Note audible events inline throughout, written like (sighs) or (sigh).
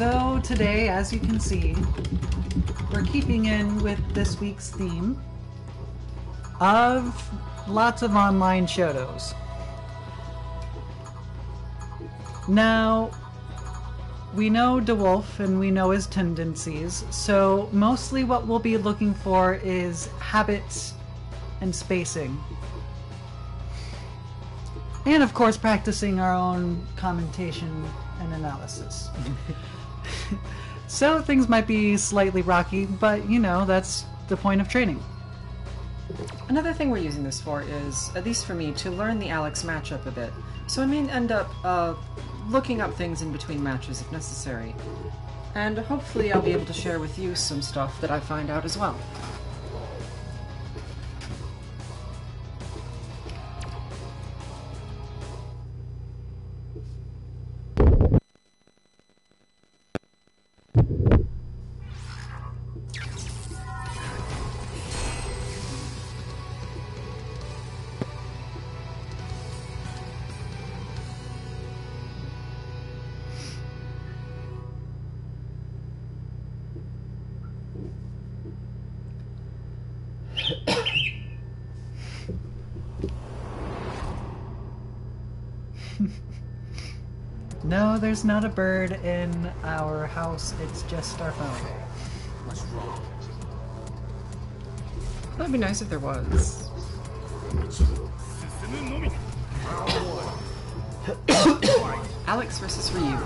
So today, as you can see, we're keeping in with this week's theme of lots of online shotos. Now, we know DeWolf and we know his tendencies, so mostly what we'll be looking for is habits and spacing. And of course, practicing our own commentation and analysis. (laughs) (laughs) so things might be slightly rocky, but you know, that's the point of training. Another thing we're using this for is, at least for me, to learn the Alex matchup a bit. So I may end up uh, looking up things in between matches if necessary. And hopefully I'll be able to share with you some stuff that I find out as well. There's not a bird in our house, it's just our phone. What's wrong? That'd be nice if there was. (coughs) Alex versus Ryu.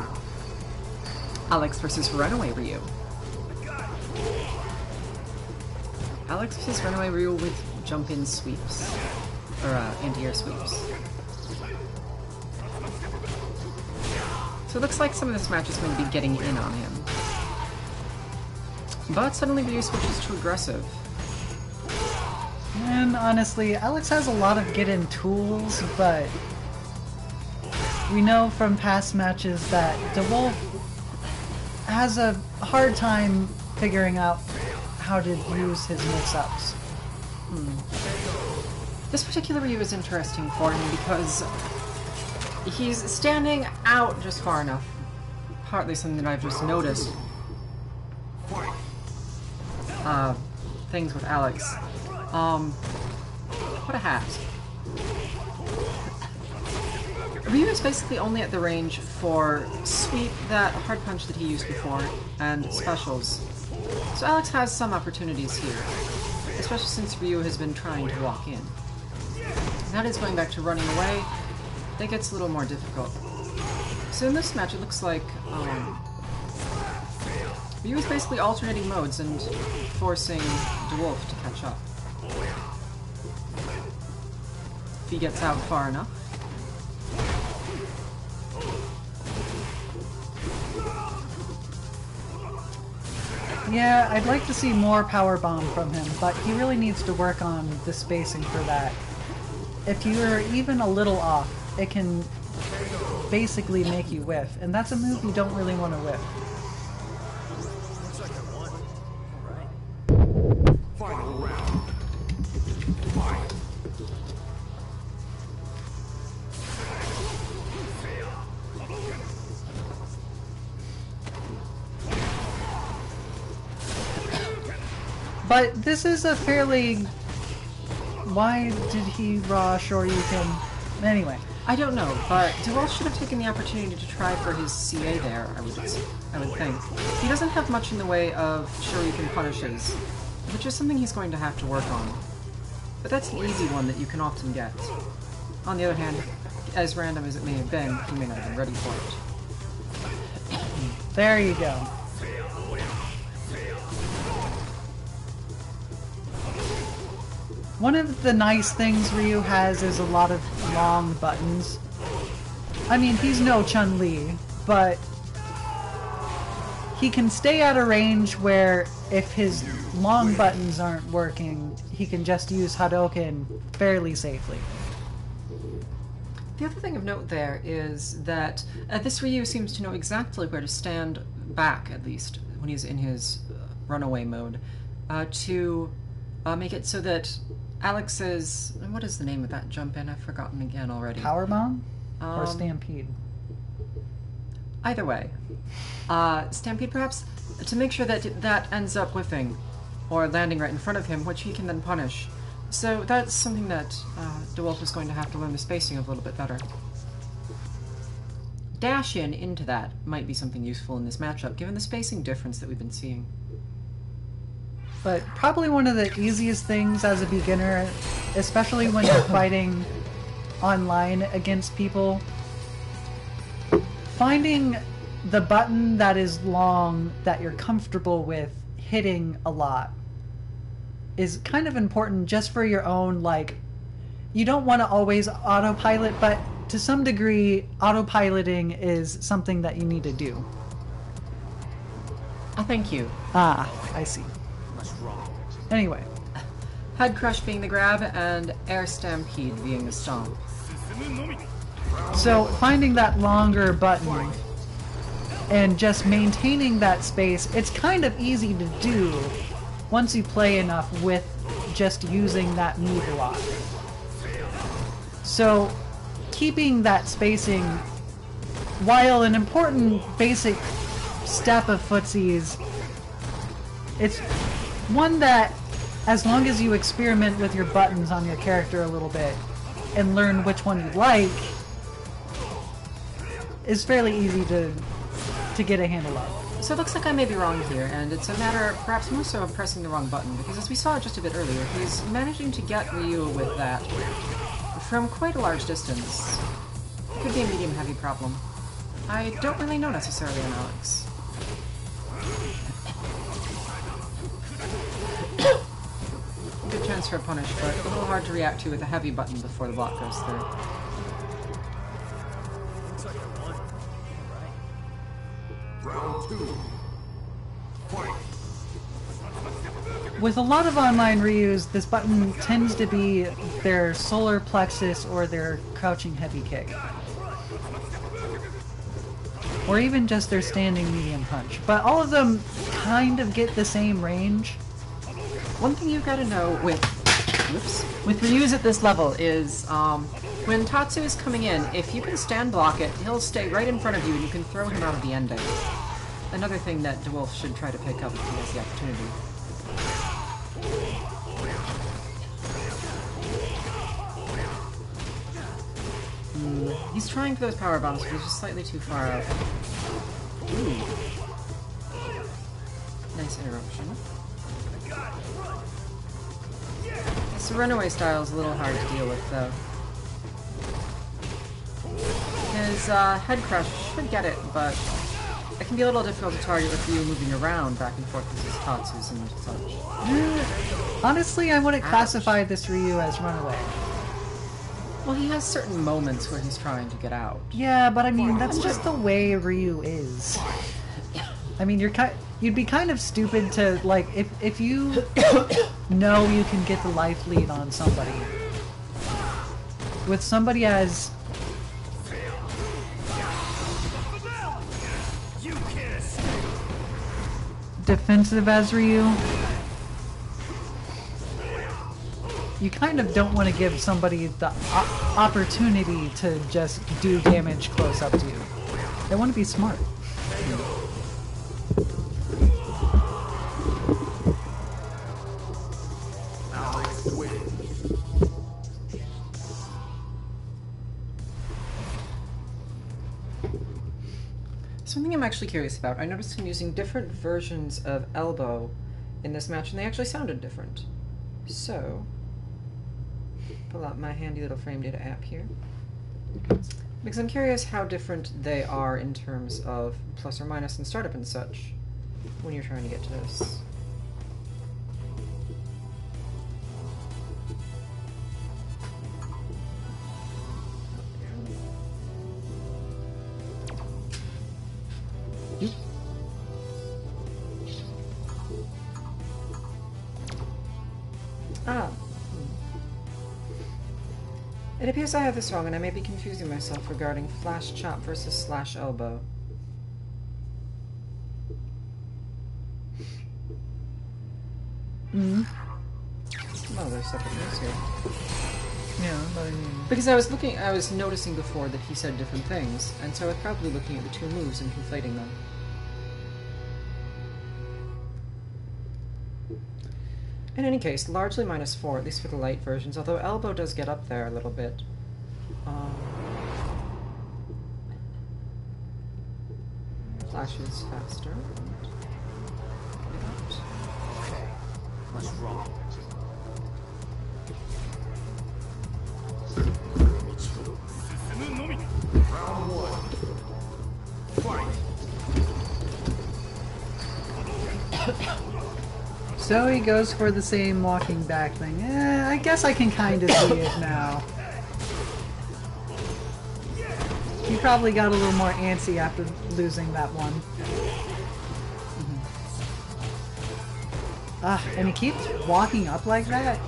Alex versus Runaway Ryu. Alex versus Runaway Ryu with jump in sweeps. Or uh, anti air sweeps. So it looks like some of this match is going to be getting in on him. But suddenly Ryu switches to aggressive. And honestly, Alex has a lot of get in tools, but we know from past matches that DeWolf has a hard time figuring out how to use his mix ups. Hmm. This particular Ryu is interesting for him because he's standing out just far enough. Partly something that I've just noticed. Uh, things with Alex. Um, what a hat. Ryu is basically only at the range for sweep, that hard punch that he used before, and specials. So Alex has some opportunities here, especially since Ryu has been trying to walk in. That is going back to running away. That gets a little more difficult. So in this match, it looks like um, Ryu is basically alternating modes and forcing DeWolf to catch up. If he gets out far enough. Yeah, I'd like to see more power bomb from him, but he really needs to work on the spacing for that. If you're even a little off, it can basically make you whiff, and that's a move you don't really want to whiff. But this is a fairly. Why did he raw Shoryuken? Anyway, I don't know, but DeWolf should have taken the opportunity to try for his CA there, I would, I would think. He doesn't have much in the way of Shoryuken punishes, which is something he's going to have to work on. But that's an easy one that you can often get. On the other hand, as random as it may have been, he may not have been ready for it. there you go. One of the nice things Ryu has is a lot of long buttons. I mean, he's no Chun Li, but he can stay at a range where if his long buttons aren't working, he can just use Hadouken fairly safely. The other thing of note there is that uh, this Ryu seems to know exactly where to stand back, at least, when he's in his uh, runaway mode, uh, to uh, make it so that Alex's. What is the name of that jump in? I've forgotten again already. Power bomb or Um, stampede? Either way, uh, Stampede perhaps to make sure that that ends up whiffing or landing right in front of him, which he can then punish. So that's something that uh, DeWolf is going to have to learn the spacing of a little bit better. Dash in into that might be something useful in this matchup, given the spacing difference that we've been seeing. But probably one of the easiest things as a beginner, especially when you're fighting online against people, finding the button that is long that you're comfortable with hitting a lot is kind of important just for your own like you don't want to always autopilot but to some degree autopiloting is something that you need to do Oh, thank you. ah i see? Anyway Head Crush being the grab, and Air Stampede being the stomp. So finding that longer button and just maintaining that space, it's kind of easy to do once you play enough with just using that move a lot. So keeping that spacing, while an important basic step of footsies, it's one that as long as you experiment with your buttons on your character a little bit and learn which one you like, is fairly easy to to get a handle of. So it looks like I may be wrong here, and it's a matter, perhaps more so, of pressing the wrong button, because as we saw just a bit earlier, he's managing to get Ryu with that from quite a large distance. Could be a medium-heavy problem. I don't really know necessarily on Alex. Good chance for a punish, but a little hard to react to with a heavy button before the block goes through. Looks like I won. Right. Round two. Fight. With a lot of online Ryus, this button tends to be their solar plexus or their crouching heavy kick. Or even just their standing medium punch. But all of them kind of get the same range. One thing you've got to know with whoops, with Ryu's at this level is um, when Tatsu is coming in, if you can stand block it, he'll stay right in front of you and you can throw him out of the ending. Another thing that DeWolf should try to pick up if he has the opportunity. Hmm, He's trying for those power bombs, but he's just slightly too far out. Ooh. Nice interruption. This runaway style is a little hard to deal with, though. His uh, head crush should get it, but it can be a little difficult to target with you moving around back and forth with his Tatsus and such. (gasps) Honestly, I wouldn't classify this Ryu as runaway. Well, he has certain moments where he's trying to get out. Yeah, but I mean, that's just the way Ryu is. I mean, you're kind. You'd be kind of stupid to like if if you (coughs) know you can get the life lead on somebody with somebody as defensive as Ryu. You kind of don't want to give somebody the opportunity to just do damage close up to you. They want to be smart. I'm actually curious about. I noticed him using different versions of elbow in this match, and they actually sounded different. So, pull out my handy little frame data app here. Because I'm curious how different they are in terms of plus or minus and startup and such when you're trying to get to this. It appears I have this wrong, and I may be confusing myself regarding flash chop versus slash elbow. Mm. Oh, there's separate moves here. Yeah, but I mean, Because I was looking, I was noticing before that he said different things, and so I was probably looking at the two moves and conflating them. In any case, largely minus four, at least for the light versions, although elbow does get up there a little bit. Um, flashes faster. Okay. What's wrong? So he goes for the same walking back thing. Eh, I guess I can kind of see it now. He probably got a little more antsy after losing that one. Ah, and he keeps walking up like that.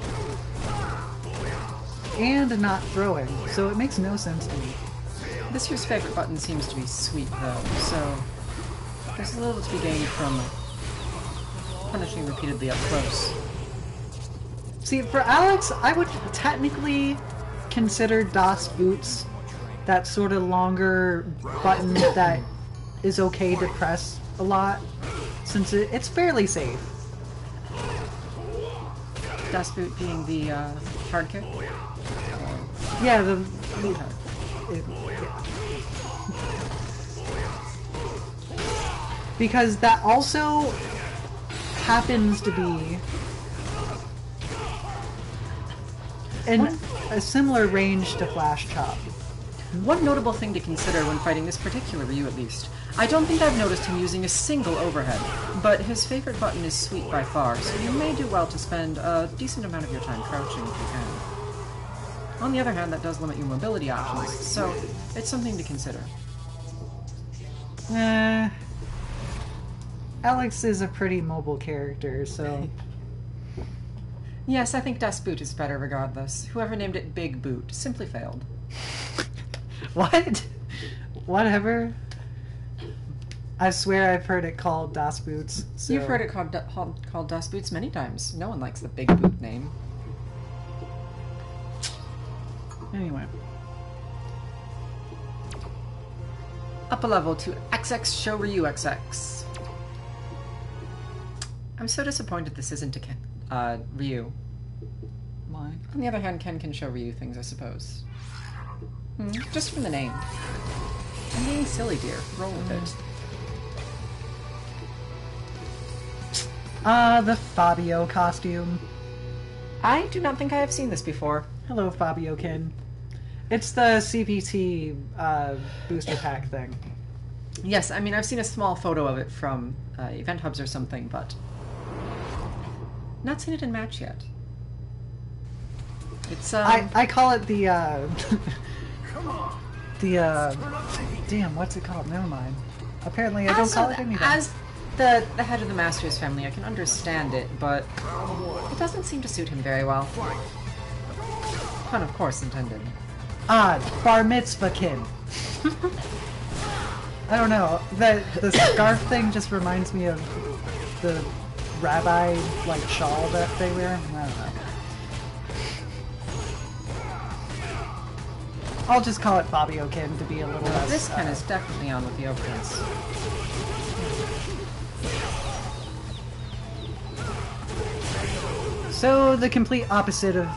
And not throwing, so it makes no sense to me. This Ryu's favorite button seems to be sweep, though, so there's a little to be gained from punishing repeatedly up close. See, for Alex, I would technically consider Das Boots that sort of longer button that is okay to press a lot, since it, it's fairly safe. Das Boot being the uh, hard kick. Yeah, the. Lead hard. it- (laughs) Because that also happens to be in a similar range to Flash Chop. One notable thing to consider when fighting this particular Ryu, at least. I don't think I've noticed him using a single overhead, but his favorite button is sweep by far, so you may do well to spend a decent amount of your time crouching if you can. On the other hand, that does limit your mobility options, so it's something to consider. Eh, Alex is a pretty mobile character, so (laughs) Yes, I think Das Boot is better regardless. Whoever named it Big Boot simply failed. (laughs) what? Whatever. I swear I've heard it called Das Boots. So. You've heard it called, called, called Das Boots many times. No one likes the Big Boot name. Anyway, Up a level to XX Shoryu XX. I'm so disappointed this isn't a Ken, uh, Ryu. why? On the other hand, Ken can show Ryu things, I suppose. Hmm, just from the name. I'm being silly, dear. Roll with it. Ah, the Fabio costume. I do not think I have seen this before. Hello, Fabio Kin. It's the CPT uh, booster pack thing. Yes, I mean, I've seen a small photo of it from uh, EventHubs or something, but not seen it in match yet. It's, um, I, I call it the uh, (laughs) the uh, damn what's it called? Never mind. Apparently, I don't as, call it anything. as the, the head of the Masters family, I can understand it, but it doesn't seem to suit him very well. Pun, of course, intended. Ah, bar mitzvah kid. (laughs) I don't know. The the scarf thing just reminds me of the rabbi like shawl that they wear. I don't know. I'll just call it Fabio Kin to be a little less. This Ken uh, is definitely on with the overheads. so the complete opposite of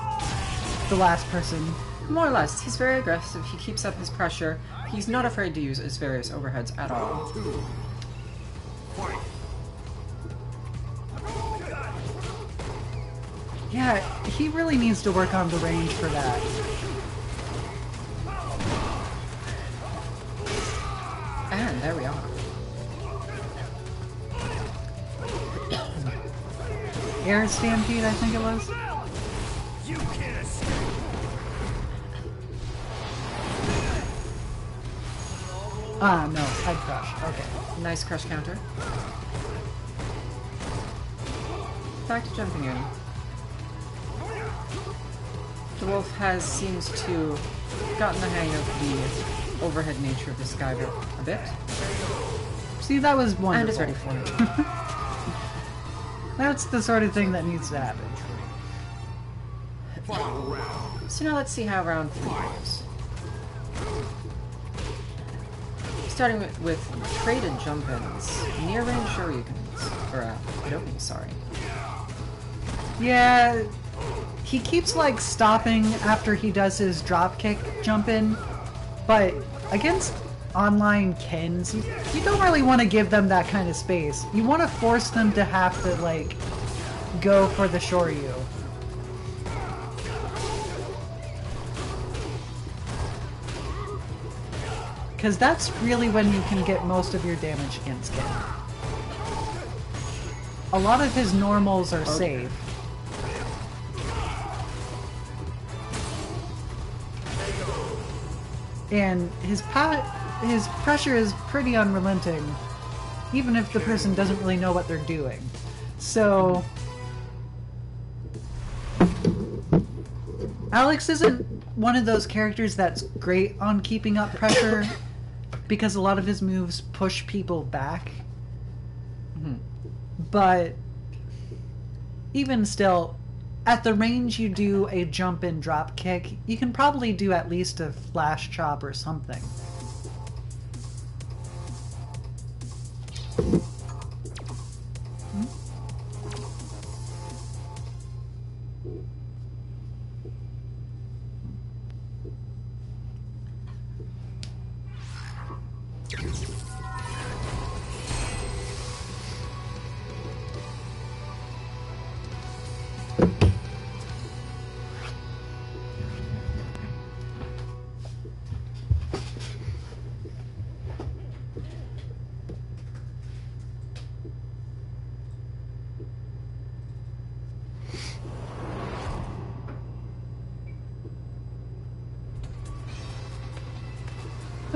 the last person. More or less, he's very aggressive, he keeps up his pressure, he's not afraid to use his various overheads at all. Yeah, he really needs to work on the range for that. And there we are. (coughs) Air Stampede, I think it was. You can't escape. Ah, no, Head Crush. Okay. Nice crush counter. Back to jumping in. DeWolf has seems to gotten the hang of the overhead nature of the sky a bit, See, that was wonderful. and is ready for it. That's the sort of thing that needs to happen. So now let's see how round three goes. Starting with, with traded jump-ins, near-range shoryukens, or uh, Hadouken, sorry. Yeah, he keeps like stopping after he does his drop kick jump in, but against online Kens, you, you don't really want to give them that kind of space. You want to force them to have to like go for the Shoryu. Because that's really when you can get most of your damage against Ken. A lot of his normals are safe. And his pa- his pressure is pretty unrelenting, even if the person doesn't really know what they're doing. So, Alex isn't one of those characters that's great on keeping up pressure because a lot of his moves push people back. Mm-hmm. But even still, at the range you do a jump and drop kick, you can probably do at least a flash chop or something.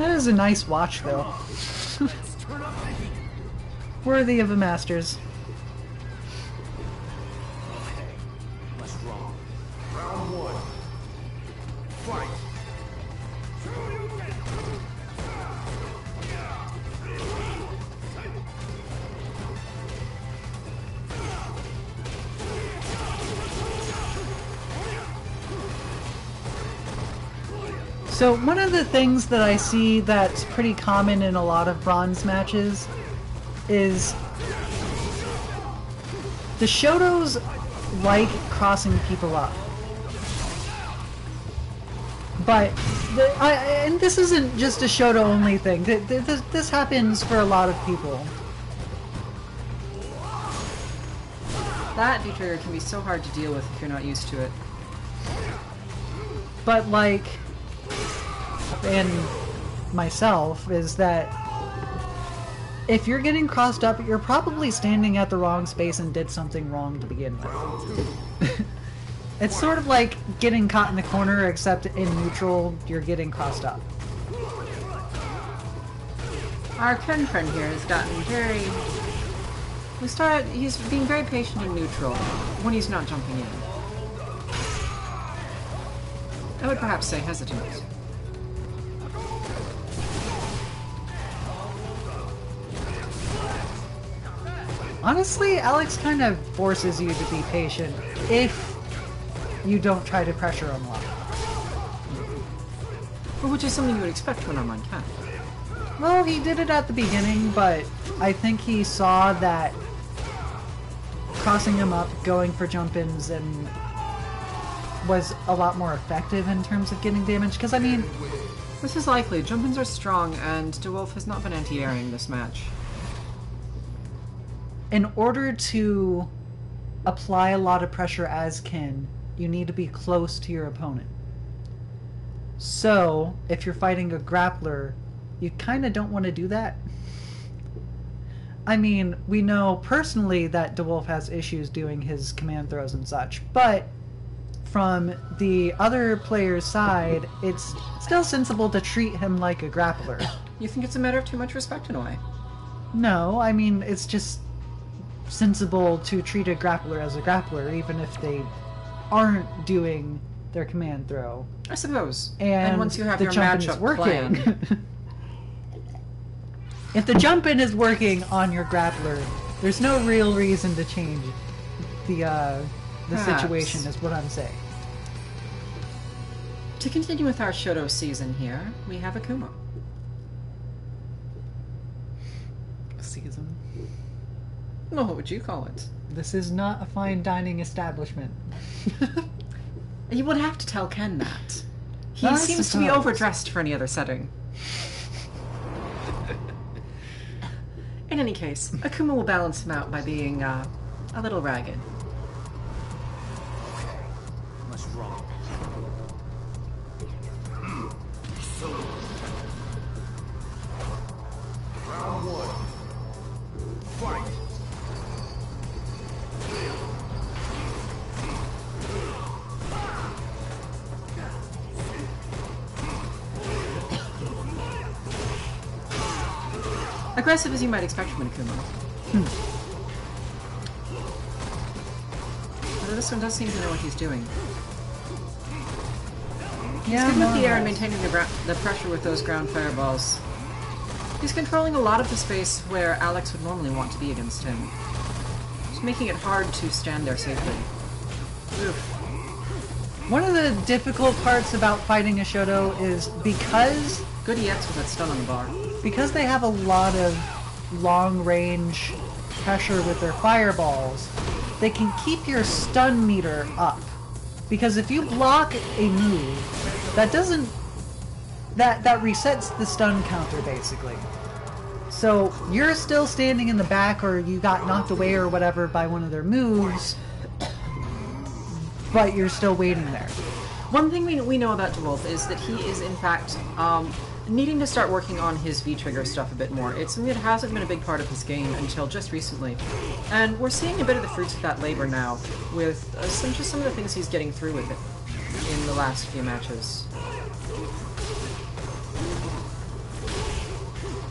That is a nice watch, though. (laughs) Worthy of a master's. So one of the things that I see that's pretty common in a lot of bronze matches is the Shotos like crossing people up. But the, I, and this isn't just a Shoto only thing. Th- th- This, this happens for a lot of people. That V-trigger can be so hard to deal with if you're not used to it. but like and myself is that if you're getting crossed up you're probably standing at the wrong space and did something wrong to begin with (laughs) it's sort of like getting caught in the corner except in neutral you're getting crossed up Our Ken friend here has gotten very. We started. He's being very patient in neutral when he's not jumping in. I would perhaps say hesitant. Honestly alex kind of forces you to be patient if you don't try to pressure him a lot which is something you would expect from an online cat. Well, he did it at the beginning, but I think he saw that crossing him up, going for jump ins, and was a lot more effective in terms of getting damage. Because, I mean, This is likely. Jump-ins are strong, and DeWolf has not been anti-airing this match. In order to apply a lot of pressure as Ken, you need to be close to your opponent. So, if you're fighting a grappler, you kind of don't want to do that. I mean, we know personally that DeWolf has issues doing his command throws and such, but from the other player's side, it's still sensible to treat him like a grappler. You think it's a matter of too much respect in a way? No, I mean it's just sensible to treat a grappler as a grappler, even if they aren't doing their command throw. I suppose. And, once you have the your jump matchup working. plan, (laughs) if the jump in is working on your grappler, there's no real reason to change the uh, the Perhaps. situation. Is what I'm saying. To continue with our Shoto season here, we have Akuma. Season. Well, what would you call it? This is not a fine dining establishment. (laughs) You would have to tell Ken that. He I seems to be overdressed for any other setting. (laughs) In any case, Akuma will balance him out by being uh, a little ragged. Aggressive as you might expect from an Akuma. Hmm. Although this one does seem to know what he's doing. Yeah, He's good with the air and maintaining the, the pressure with those ground fireballs. He's controlling a lot of the space where Alex would normally want to be against him. Just making it hard to stand there safely. Oof. One of the difficult parts about fighting a Shoto is because Good EX with that stun on the bar. because they have a lot of long range pressure with their fireballs, they can keep your stun meter up. Because if you block a move, that doesn't that that resets the stun counter basically. So you're still standing in the back or you got knocked away or whatever by one of their moves, but you're still waiting there. One thing we, we know about DeWolf is that he is, in fact, um, needing to start working on his V-trigger stuff a bit more. It's something that hasn't been a big part of his game until just recently. And we're seeing a bit of the fruits of that labor now, with uh, some, just some of the things he's getting through with it in the last few matches.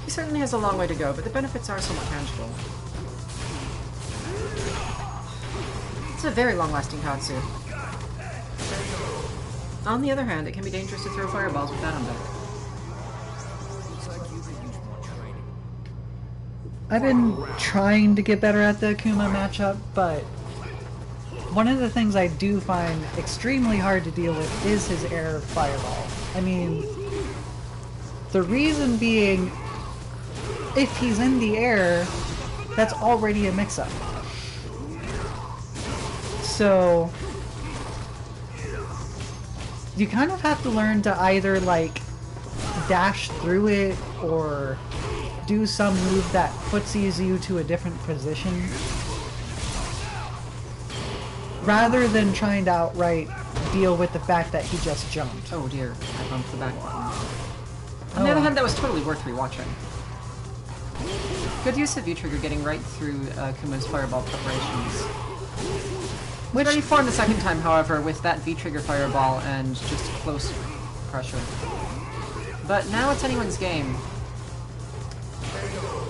He certainly has a long way to go, but the benefits are somewhat tangible. It's a very long-lasting Katsu. On the other hand, it can be dangerous to throw fireballs with that on deck. I've been trying to get better at the Akuma matchup, but one of the things I do find extremely hard to deal with is his air fireball. I mean, the reason being, if he's in the air, that's already a mix-up. So, you kind of have to learn to either, like, dash through it or do some move that footsies you to a different position rather than trying to outright deal with the fact that he just jumped. Oh dear, I bumped the back button. On the other Oh. hand, that was totally worth rewatching. Good use of V-Trigger getting right through uh, Kuma's fireball preparations. Which Ready for him the second time, however, with that V-Trigger fireball and just close pressure. But now it's anyone's game. Alex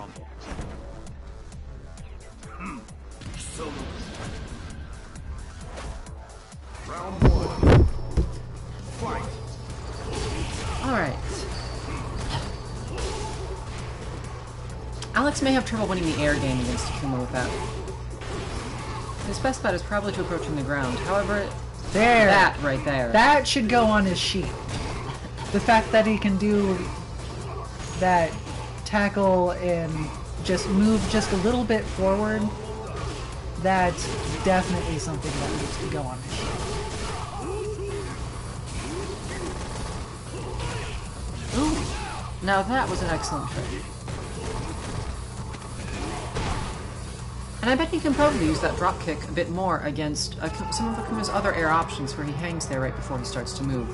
let's rumble. So, round one. Fight. Alright. Alex may have trouble winning the air game against Akuma with that. His best bet is probably to approach from the ground. However, There. that right there. That should go on his sheet. The fact that he can do that tackle and just move just a little bit forward, that's definitely something that needs to go on his. Ooh. Now that was an excellent trick. And I bet he can probably use that drop kick a bit more against uh, some of Akuma's other air options where he hangs there right before he starts to move.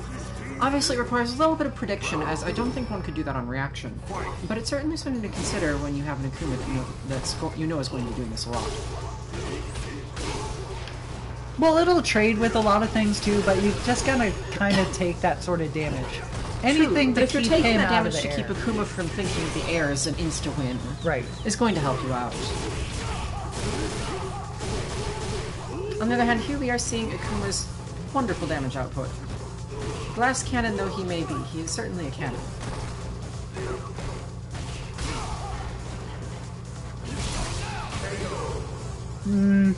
Obviously, it requires a little bit of prediction, as I don't think one could do that on reaction. But it's certainly something to consider when you have an Akuma that you know, that's go- you know is going to be doing this a lot. Well, it'll trade with a lot of things too, but you just gotta kind of take that sort of damage. Anything True, but if you're taking that damage to air. keep Akuma from thinking the air is an insta-win, Right. is going to help you out. On the other hand, here we are seeing Akuma's wonderful damage output. Glass cannon though he may be, he is certainly a cannon. Hmm.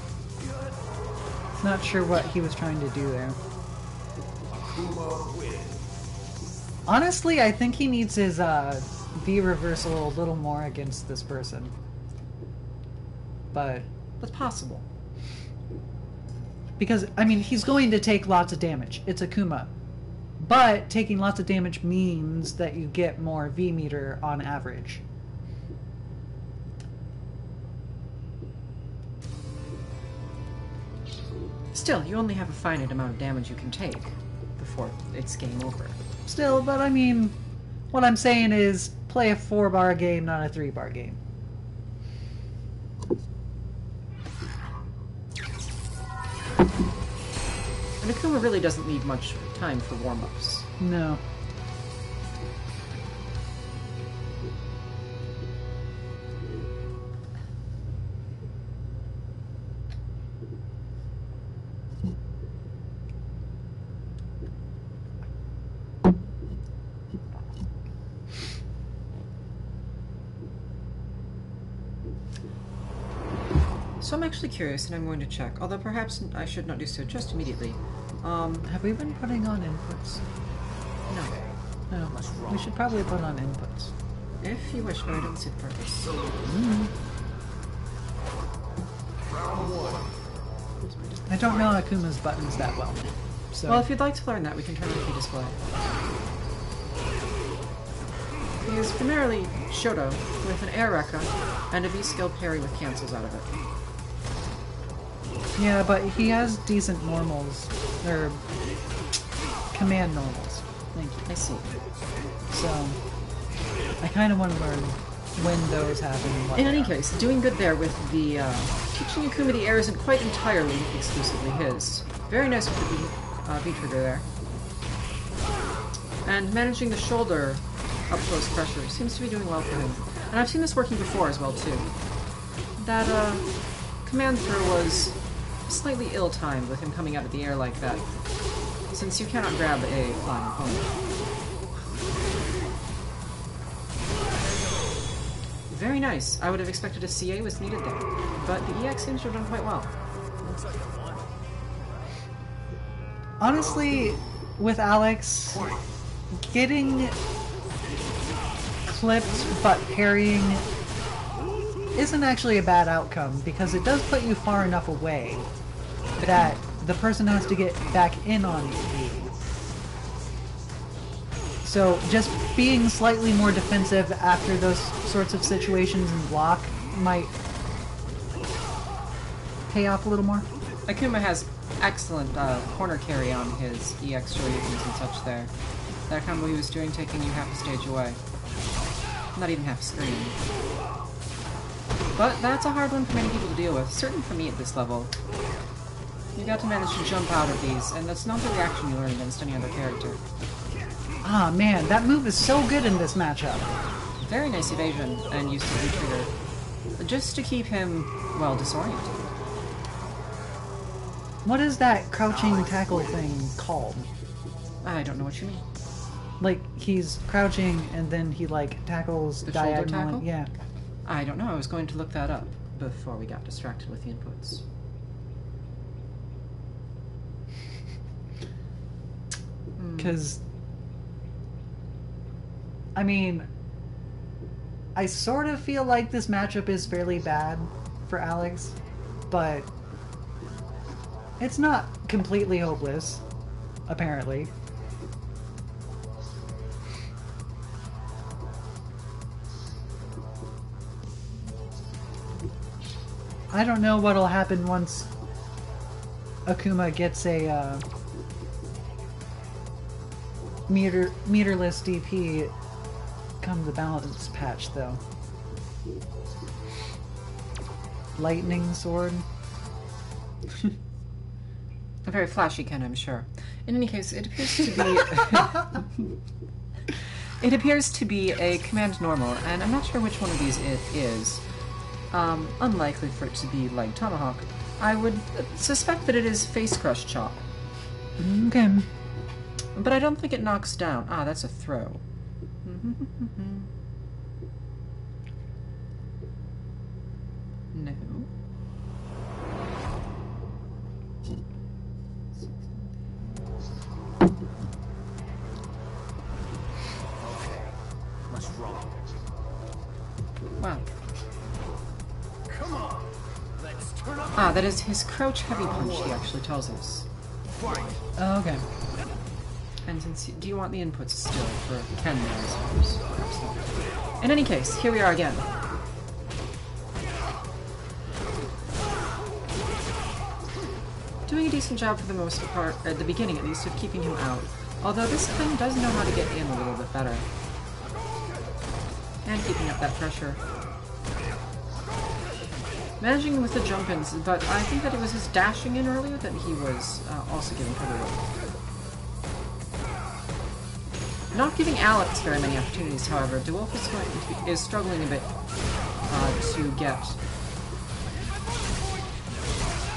Not sure what he was trying to do there. Honestly, I think he needs his uh, V reversal a little more against this person. But That's possible. because I mean, he's going to take lots of damage. It's Akuma. But taking lots of damage means that you get more V meter on average. Still, you only have a finite amount of damage you can take before it's game over. Still, but I mean, what I'm saying is play a four bar game, not a three bar game. And Akuma really doesn't need much time for warm-ups. No. So I'm actually curious, and I'm going to check. Although perhaps I should not do so just immediately. Um, Have we been putting on inputs? no. No. We should probably put on inputs. If you wish, but I don't see the purpose. I don't know Akuma's buttons that well. So Well, if you'd like to learn that, we can turn on the display. He is primarily Shoto, with an air Rekka, and a V-skill parry with cancels out of it. Yeah, but he has decent normals. Or command normals. Thank you. I see. So I kinda wanna learn when those happen and what In any case, doing good there with the uh, teaching Akuma the air isn't quite entirely exclusively his. Very nice with the V, uh, v trigger there. And managing the shoulder up close pressure seems to be doing well for him. And I've seen this working before as well too. That uh, command throw was slightly ill-timed with him coming out of the air like that, since you cannot grab a flying opponent. Very nice. I would have expected a CA was needed there, but the EX seems to have done quite well. Honestly, with Alex, getting clipped but parrying isn't actually a bad outcome because it does put you far enough away that the person has to get back in on you. So just being slightly more defensive after those sorts of situations and block might pay off a little more. Akuma has excellent uh, corner carry on his EX Shoryukens and such there. That combo he was doing taking you half a stage away. Not even half a screen. But that's a hard one for many people to deal with, certainly for me at this level. You got to manage to jump out of these, and that's not the reaction you learn against any other character. Ah man, that move is so good in this matchup. Very nice evasion and use of V-trigger. Just to keep him, well, disoriented. What is that crouching tackle thing called? I don't know what you mean. Like he's crouching and then he like tackles The shoulder diagonally. tackle? Yeah. I don't know. I was going to look that up before we got distracted with the inputs. Because, I mean, I sort of feel like this matchup is fairly bad for Alex, but it's not completely hopeless, apparently. I don't know what'll happen once Akuma gets a uh, meter meterless DP comes the balance patch though. Lightning sword. (laughs) A very flashy kind, I'm sure. In any case, it appears to be. (laughs) it appears to be a command normal, and I'm not sure which one of these it is. Um, unlikely for it to be like Tomahawk. I would suspect that it is Face Crush Chop, Okay. But I don't think it knocks down. Ah, that's a throw. (laughs) no. Much wrong. Wow. Come on. Let's turn up. Ah, that is his crouch heavy punch, he actually tells us. Oh, okay. Since do you want the inputs still for Ken there, I suppose? Perhaps not. In any case, here we are again. Doing a decent job for the most part, at the beginning at least, of keeping him out. Although this Ken does know how to get in a little bit better. And keeping up that pressure. Managing with the jump-ins, but I think that it was his dashing in earlier that he was uh, also getting covered with. Not giving Alex very many opportunities, however. DeWolf is, going to is struggling a bit uh, to get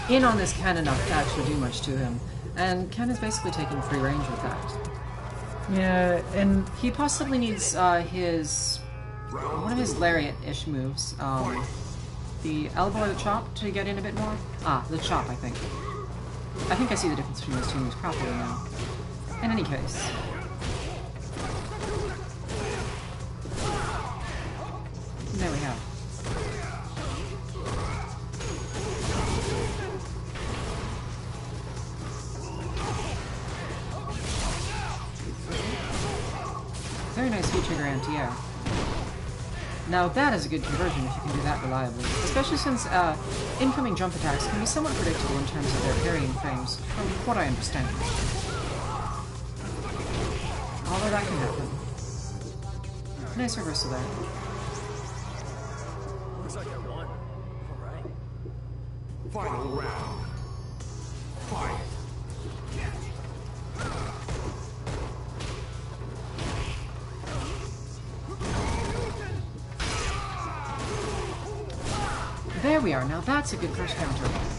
in on this Ken enough to actually do much to him. And Ken is basically taking free range with that. Yeah, and He possibly needs uh, his one of his lariat-ish moves, um, the elbow or the chop, to get in a bit more. Ah, the chop, I think. I think I see the difference between those two moves properly now. In any case, there we have. Very nice V-trigger anti-air. Now that is a good conversion if you can do that reliably, especially since uh, incoming jump attacks can be somewhat predictable in terms of their parrying frames, from what I understand. Although that can happen. Nice reversal there. Looks like I won. Alright. Final round. Fight. There we are, now that's a good crush counter.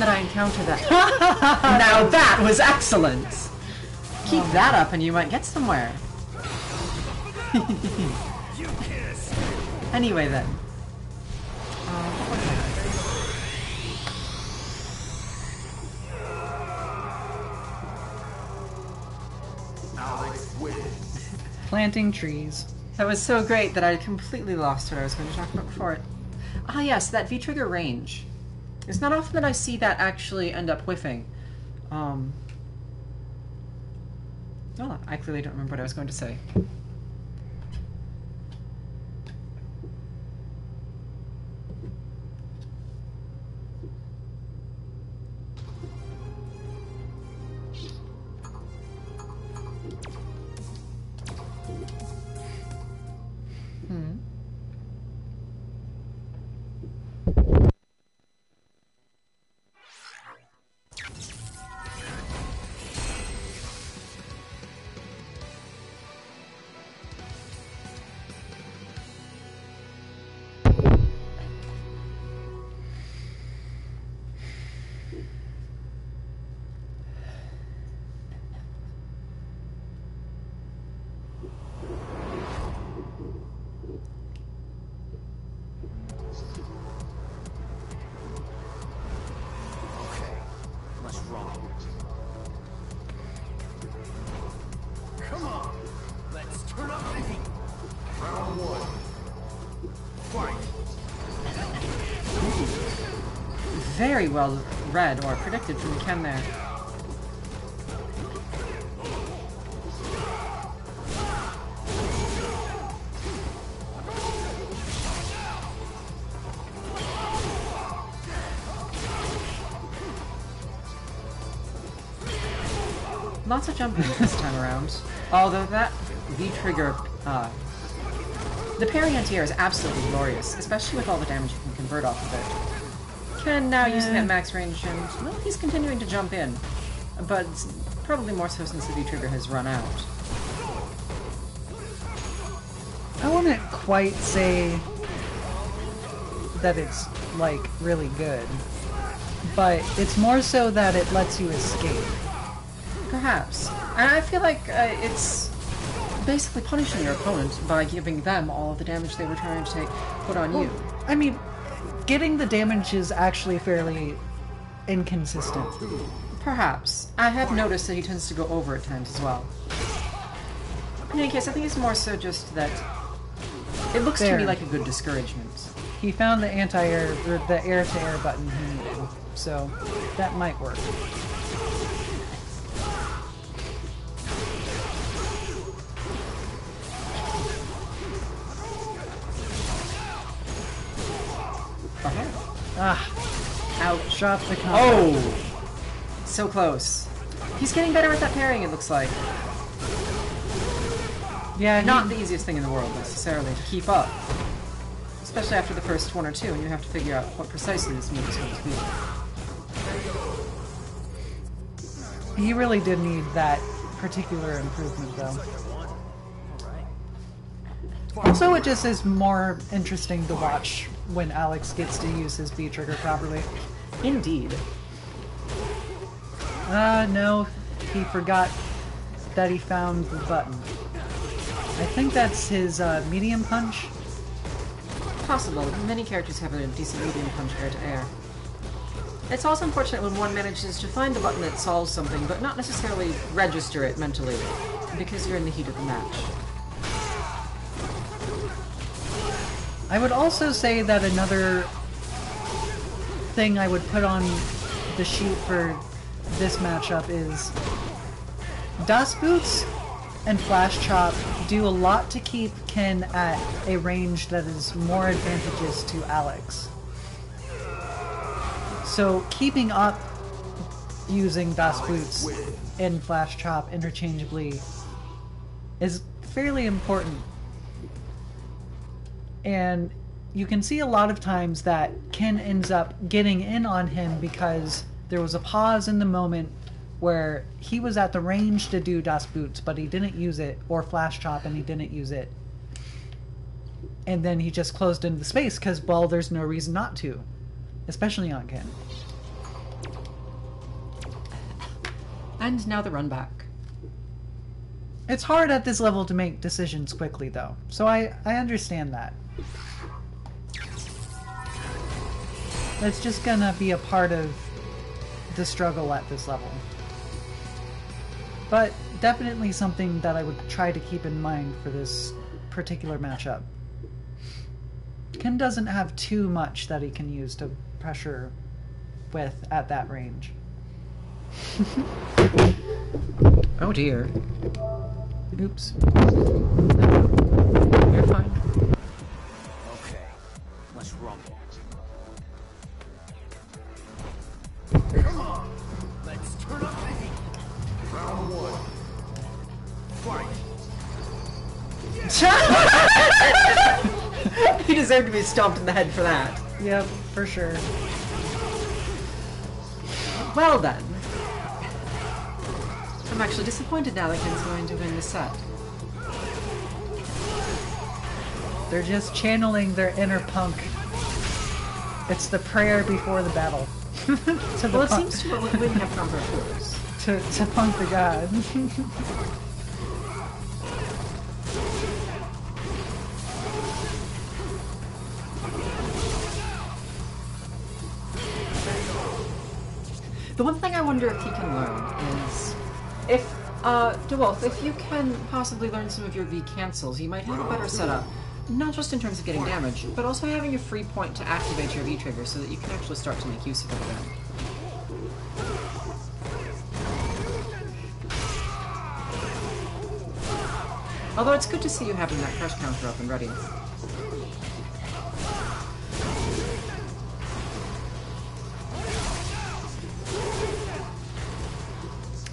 That I encounter that. (laughs) now that was excellent! Keep that up and you might get somewhere. (laughs) anyway then. Uh, what was that? Alex wins. planting trees. That was so great that I completely lost what I was going to talk about before it. Ah, yes, that V trigger range. It's not often that I see that actually end up whiffing. Um. I clearly don't remember what I was going to say. Very well read or predicted from Ken there. Lots of jumping (laughs) this time around. Although that V-trigger, uh, the parry is absolutely glorious, especially with all the damage you can convert off of it. Ken now using that max range, and well, he's continuing to jump in, but probably more so since the V-trigger has run out. I wouldn't quite say that it's like really good, but it's more so that it lets you escape. Perhaps. And I feel like uh, it's basically punishing your opponent by giving them all of the damage they were trying to take put on you. I mean, getting the damage is actually fairly inconsistent. Perhaps. I have noticed that he tends to go over at times as well. In any case, I think it's more so just that it looks to There. me like a good discouragement. He found the anti-air, or the air-to-air button he needed, so that might work. Ah, Ouch. drop the combo. Oh! So close. He's getting better at that parrying, it looks like. yeah, he- Not the easiest thing in the world, necessarily, to keep up. Especially after the first one or two, and you have to figure out what precisely this move is going to be. he really did need that particular improvement, though. Also, it just is more interesting to watch when Alex gets to use his V trigger properly. Indeed. Uh, no, he forgot that he found the button. I think that's his uh, medium punch. Possible. Many characters have a decent medium punch air to air. It's also unfortunate when one manages to find the button that solves something, but not necessarily register it mentally, because you're in the heat of the match. I would also say that another thing I would put on the sheet for this matchup is Das Boots and Flash Chop do a lot to keep Ken at a range that is more advantageous to Alex. So keeping up using Das Boots and Flash Chop interchangeably is fairly important and you can see a lot of times that Ken ends up getting in on him because there was a pause in the moment where he was at the range to do Das Boots, but he didn't use it, or Flash Chop and he didn't use it. And then he just closed into the space because, well, there's no reason not to, especially on Ken. And now the run back. It's hard at this level to make decisions quickly, though, so I, I understand that. That's just gonna be a part of the struggle at this level. But definitely something that I would try to keep in mind for this particular matchup. Ken doesn't have too much that he can use to pressure with at that range. (laughs) Oh dear. Oops. You're fine. Round one. Fight. (laughs) he deserved to be stomped in the head for that. Yep, for sure. Well then. I'm actually disappointed now that Ken's going to win the set. They're just channeling their inner punk. It's the prayer before the battle. (laughs) to the Well, it seems to we we have come for fools. To, to punk the god. (laughs) The one thing I wonder if he can learn is if, uh, DeWolf, if you can possibly learn some of your V cancels, you might have a better setup Not just in terms of getting damage, but also having a free point to activate your V-trigger so that you can actually start to make use of it again. Although it's good to see you having that crush counter up and ready.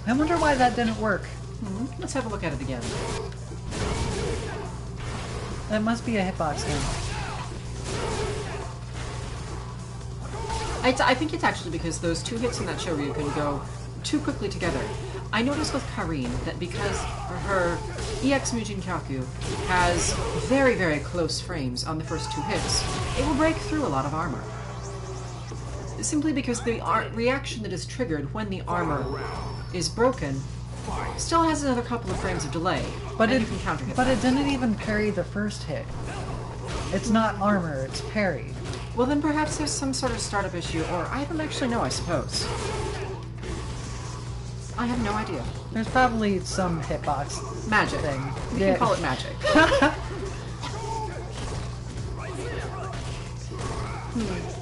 I wonder why that didn't work. Hmm, let's have a look at it again. That must be a hitbox thing. I, I think it's actually because those two hits in that show you can go too quickly together. I noticed with Karin that because her EX Mujin Kyaku has very, very close frames on the first two hits, it will break through a lot of armor. Simply because the ar- reaction that is triggered when the armor is broken still has another couple of frames of delay, But it, can counter hit but that. it didn't even parry the first hit. It's not armor, it's parry. Well, then perhaps there's some sort of startup issue, or I don't actually know, I suppose. I have no idea. There's probably some hitbox Magic. thing. We Yeah. can call it magic. Drop. (laughs) Hmm.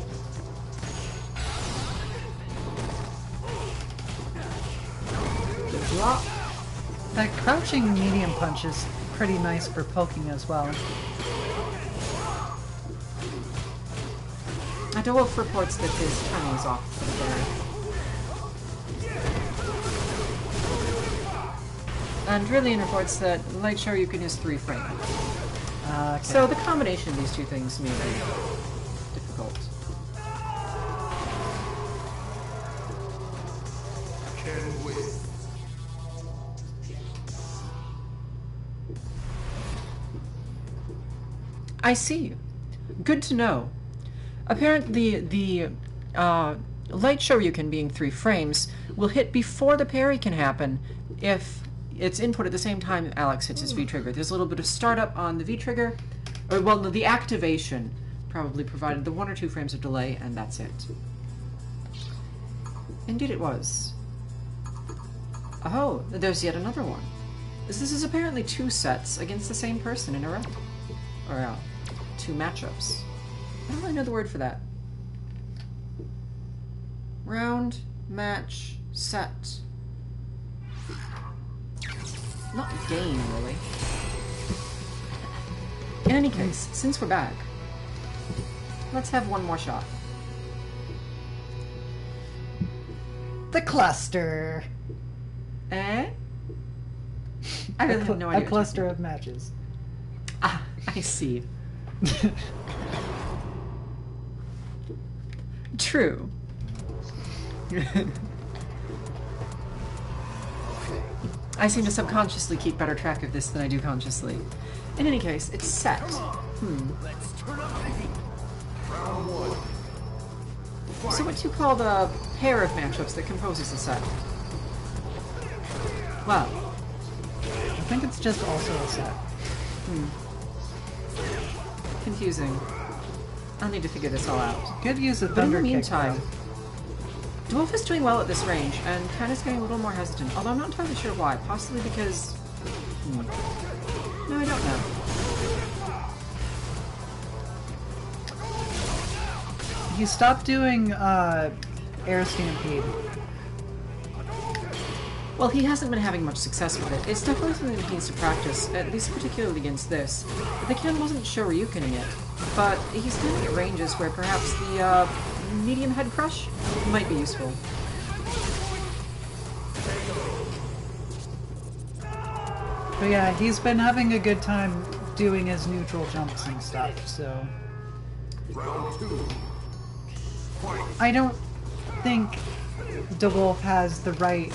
That crouching medium punch is pretty nice for poking as well. Adolf reports that his timing is off for the day. And reports that Light Shoryuken is three frame. Uh, okay. So the combination of these two things may be difficult. Can win. I see. you. Good to know. Apparently, the uh, light Shoryuken being three frames will hit before the parry can happen if it's input at the same time Alex hits his V trigger. There's a little bit of startup on the V trigger, or well, the activation probably provided the one or two frames of delay, and that's it. Indeed, it was. Oh, there's yet another one. This this is apparently two sets against the same person in a row. Or uh, two matchups. I don't really know the word for that. Round, match, set. Not game, really. In any case, since we're back, let's have one more shot. the cluster. Eh? I really have no idea. what cluster of matches. Ah, I see. (laughs) True. (laughs) I seem to subconsciously keep better track of this than I do consciously. In any case, it's set. Let's turn up the heat. Round one. So what do you call the pair of matchups that composes a set? Well, I think it's just also a set. Hmm. Confusing. I'll need to figure this all out. Good use of But in thunder the kick. meantime, though. Dwarf is doing well at this range, and Ken is getting a little more hesitant, although I'm not entirely sure why. Possibly because... Hmm. No, I don't know. he stopped doing uh, air stampede. Well, he hasn't been having much success with it. It's definitely something that he needs to practice, at least particularly against this. The Ken wasn't sure Shoryukening it, but he's doing it at ranges where perhaps the uh, medium head crush might be useful. But yeah, he's been having a good time doing his neutral jumps and stuff, so. Round two. I don't think DeWolf has the right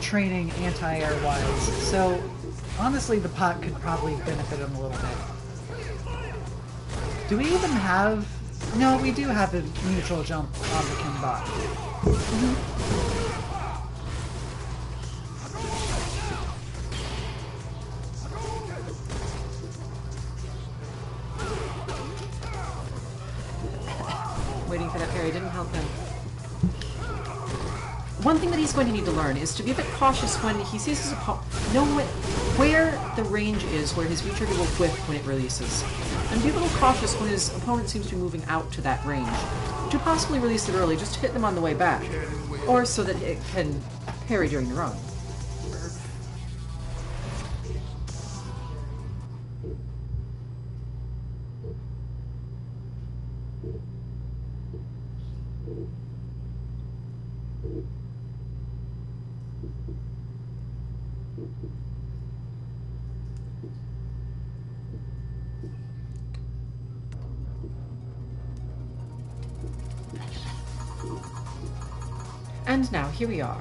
training anti-air wise. So honestly, the pot could probably benefit him a little bit. Do we even have? No, we do have a neutral jump on the Ken bot. Waiting for he's going to need to learn is to be a bit cautious when he sees his opponent. Know what, where the range is, where his V-trigger will whip when it releases. And be a little cautious when his opponent seems to be moving out to that range. To possibly release it early, just to hit them on the way back. Or so that it can parry during the run. Here we are.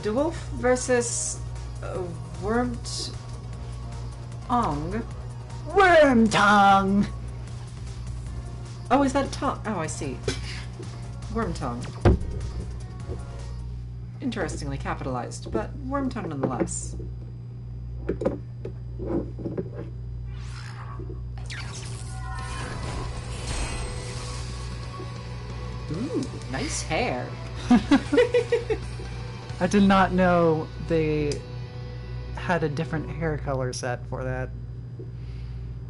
DeWolf versus uh, Wormt Ong. Worm tongue. Oh, is that a tongue? Oh, I see. Worm tongue. Interestingly capitalized, but worm tongue nonetheless. Ooh, nice hair. (laughs) I did not know they had a different hair color set for that.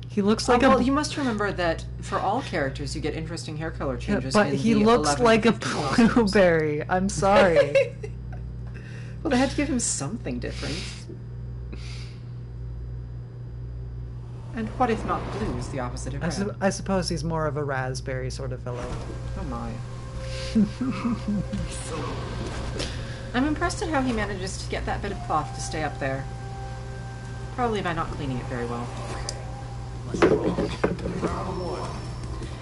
He looks oh, like oh, well, a you must remember that for all characters, you get interesting hair color Yeah, changes. but in he looks like a 15 monsters. (laughs) blueberry. I'm sorry. (laughs) well, they had to give him something different. And what if not blue is the opposite of I, su- I suppose he's more of a raspberry sort of fellow. Oh my. (laughs) I'm impressed at how he manages to get that bit of cloth to stay up there. Probably by not cleaning it very well.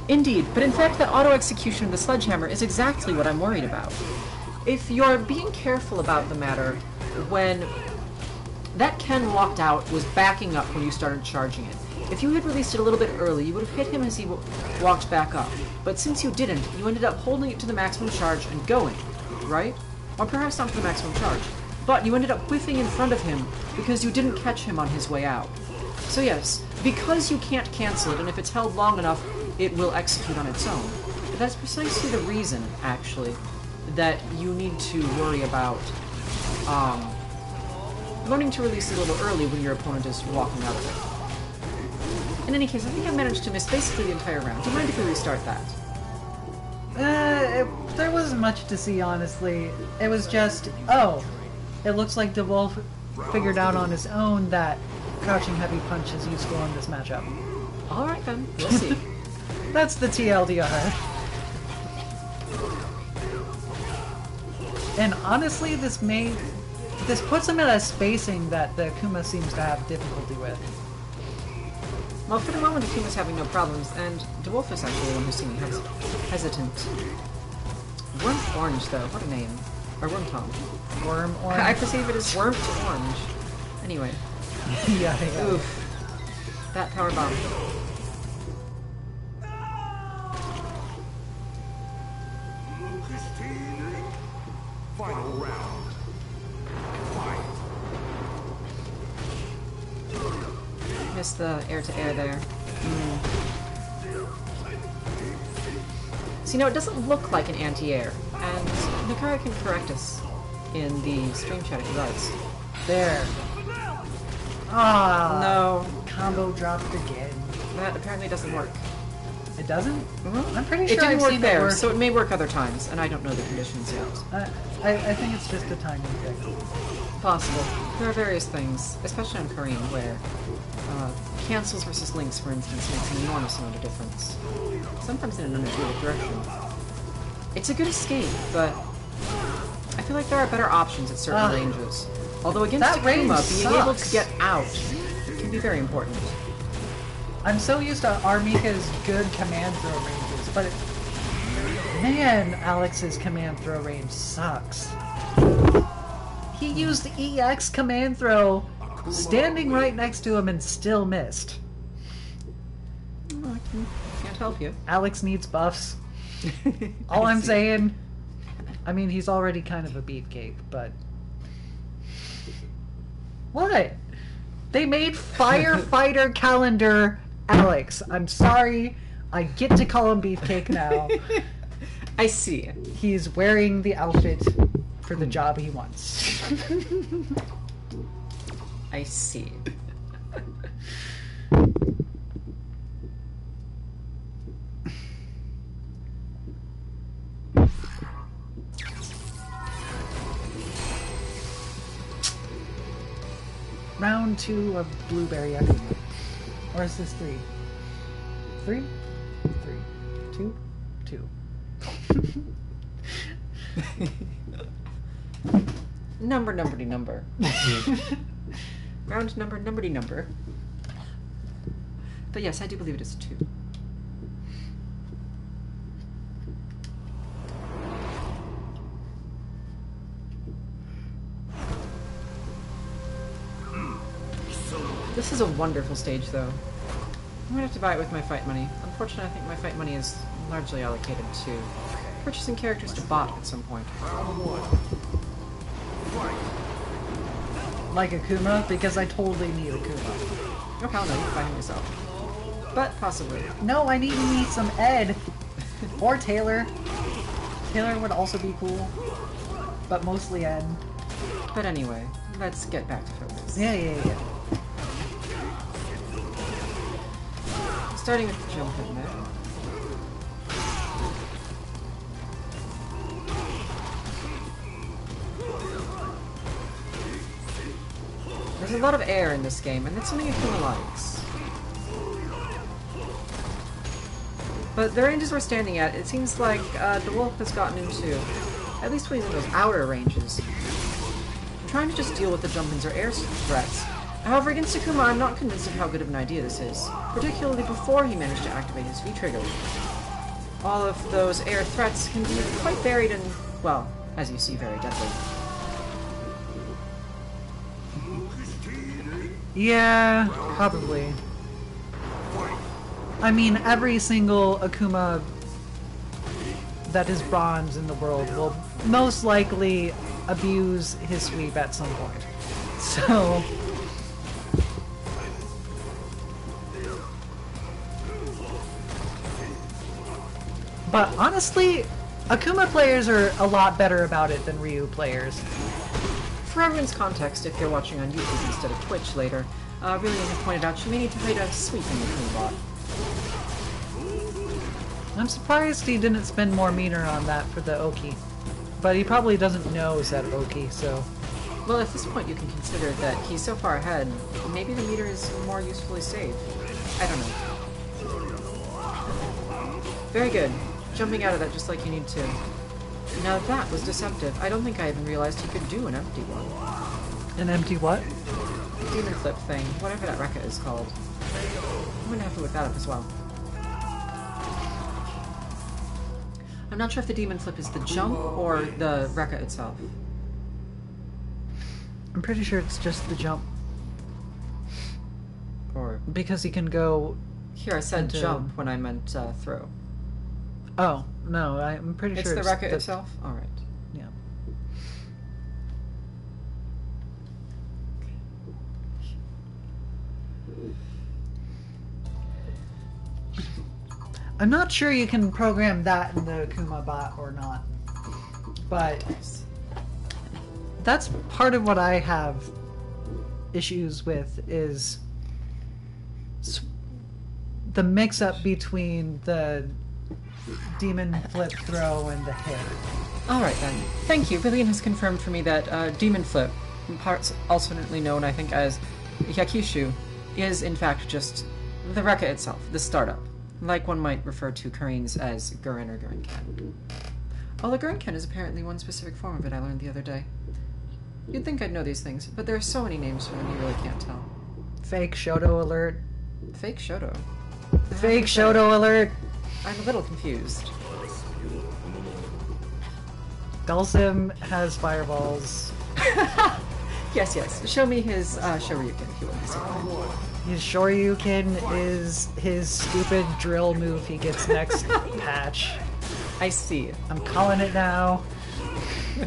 Indeed, but in fact, that auto execution of the sledgehammer is exactly what I'm worried about. If you're being careful about the matter, when that Ken walked out was backing up when you started charging it. If you had released it a little bit early, you would have hit him as he walked back up. But since you didn't, you ended up holding it to the maximum charge and going, right? Or perhaps not to the maximum charge. But you ended up whiffing in front of him because you didn't catch him on his way out. So yes, because you can't cancel it, and if it's held long enough, it will execute on its own. But that's precisely the reason, actually, that you need to worry about um, learning to release it a little early when your opponent is walking out of it. In any case, I think I managed to miss basically the entire round. Do you mind if we restart that? Uh, it, there wasn't much to see, honestly. It was just, oh, it looks like DeWolf figured out on his own that crouching heavy punch is useful in this matchup. Alright then, we'll see. (laughs) (laughs) That's the TLDR. And honestly, this may this puts him at a spacing that the Kuma seems to have difficulty with. Well, for the moment, the team is having no problems, and DeWolf is actually the one who's seeming hes- hesitant. Worm Orange, though, what a name. Or Worm Tom. Worm Orange. I perceive it as Worm to Orange. Anyway, (laughs) yeah, yeah. oof. That power bomb. Final round. Missed the air to air there. Mm. So, you know, it doesn't look like an anti air, and Nakara can correct us in the stream chat if he likes. There. Ah, No, Combo dropped again. that apparently doesn't work. It doesn't? Mhm. I'm pretty sure It didn't I've work there, work. so it may work other times, and I don't know the conditions yet. I, I, I think it's just a timing thing. Possible. There are various things, especially on Karin, where uh, cancels versus links, for instance, makes an enormous amount of difference. Sometimes in an unintuitive direction. It's a good escape, but I feel like there are better options at certain Ah. ranges. Although against That range Akuma, being able to get out can be very important. I'm so used to R. Mika's good command throw ranges, but it, man, Alex's command throw range sucks. He used the EX command throw standing right next to him and still missed. I can't help you. Alex needs buffs. (laughs) All I'm saying. I mean, he's already kind of a beefcake, but. What? They made Firefighter (laughs) Calendar Alex. I'm sorry. I get to call him Beefcake now. (laughs) I see. He's wearing the outfit for the job he wants. I see. Round two of Blueberry Akuma. Or is this three? Three? Three. Two? Two. (laughs) Number, numberty number. (laughs) Round number, numberty number. But yes, I do believe it is two. This is a wonderful stage, though. I'm gonna have to buy it with my fight money. Unfortunately, I think my fight money is largely allocated to purchasing characters to bot at some point. Like Akuma? Because I totally need Akuma. Oh hell no, you find yourself. But possibly. No, I need me some Ed. (laughs) or Taylor. Taylor would also be cool. But mostly Ed. But anyway, let's get back to focus. Yeah, yeah, yeah. Starting with the jump in there. A lot of air in this game, and it's something Akuma likes. But the ranges we're standing at, it seems like uh, the wolf has gotten into, at least when he's in those outer ranges. I'm trying to just deal with the jump-ins or air threats. However, against Akuma, I'm not convinced of how good of an idea this is, particularly before he managed to activate his V-trigger. All of those air threats can be quite varied and, well, as you see, very deadly. Yeah, probably. I mean, every single Akuma that is bronze in the world will most likely abuse his sweep at some point. (laughs) So. But honestly, Akuma players are a lot better about it than Ryu players. For everyone's context, if you're watching on YouTube instead of Twitch later, uh, really as I pointed out, you may need to hide a sweep in the bot. I'm surprised he didn't spend more meter on that for the Oki. But he probably doesn't know Zed Oki, so. Well, at this point you can consider that he's so far ahead, maybe the meter is more usefully saved. I don't know. Very good. Jumping out of that just like you need to. Now that was deceptive. I don't think I even realized he could do an empty one. An empty what? Demon flip thing, whatever that record is called. I'm gonna have to look that up as well. I'm not sure if the demon flip is the jump or the Rekka itself. I'm pretty sure it's just the jump. Or Because he can go. here I said Into- jump when I meant uh, throw. Oh, no, I'm pretty It's sure the it's Rekka the- itself. All right. Yeah. I'm not sure you can program that in the Kuma bot or not. But that's part of what I have issues with is the mix up between the demon flip throw and the hit. All right then. Thank you. Villian has confirmed for me that uh, demon flip, parts alternately known I think as Hyakkishu, is in fact just the Rekka itself, the startup. Like one might refer to Karin's as Gurren or Gurren-ken. Although Gurren-ken is apparently one specific form of it I learned the other day. You'd think I'd know these things, but there are so many names for them you really can't tell. Fake Shoto alert. Fake Shoto. Fake Shoto alert. I'm a little confused. Dhalsim has fireballs. (laughs) Yes, yes. Show me his uh, Shoryuken if you would. so His Shoryuken is his stupid drill move he gets next (laughs) patch. I see. I'm calling it now. (laughs)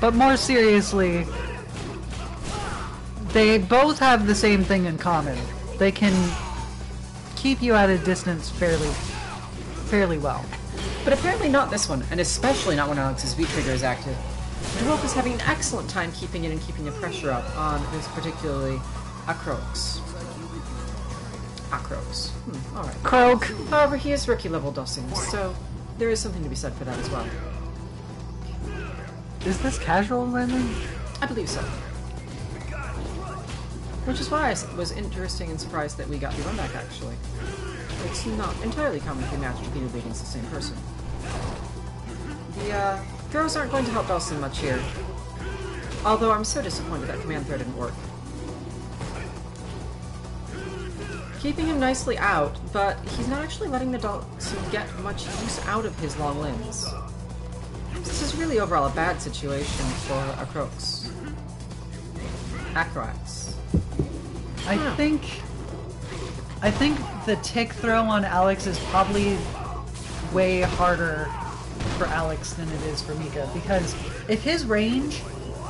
But more seriously, they both have the same thing in common. They can keep you at a distance fairly, fairly well. But apparently not this one, and especially not when Alex's V-trigger is active. The dwarf is having an excellent time keeping it and keeping the pressure up on this particularly Acrox. Acrox. Hmm, alright. Croak. However, he is rookie level dosing, so there is something to be said for that as well. Is this casual then? I believe so. Which is why I was interesting and surprised that we got the run back actually. It's not entirely common to be matched repeatedly against the same person. The uh, throws aren't going to help Dhalsim much here. Although I'm so disappointed that command throw didn't work. Keeping him nicely out, but he's not actually letting the Dhalsim get much use out of his long limbs. This is really overall a bad situation for Acrox. Acroax. I think. I think the tick throw on Alex is probably way harder for Alex than it is for Mika because if his range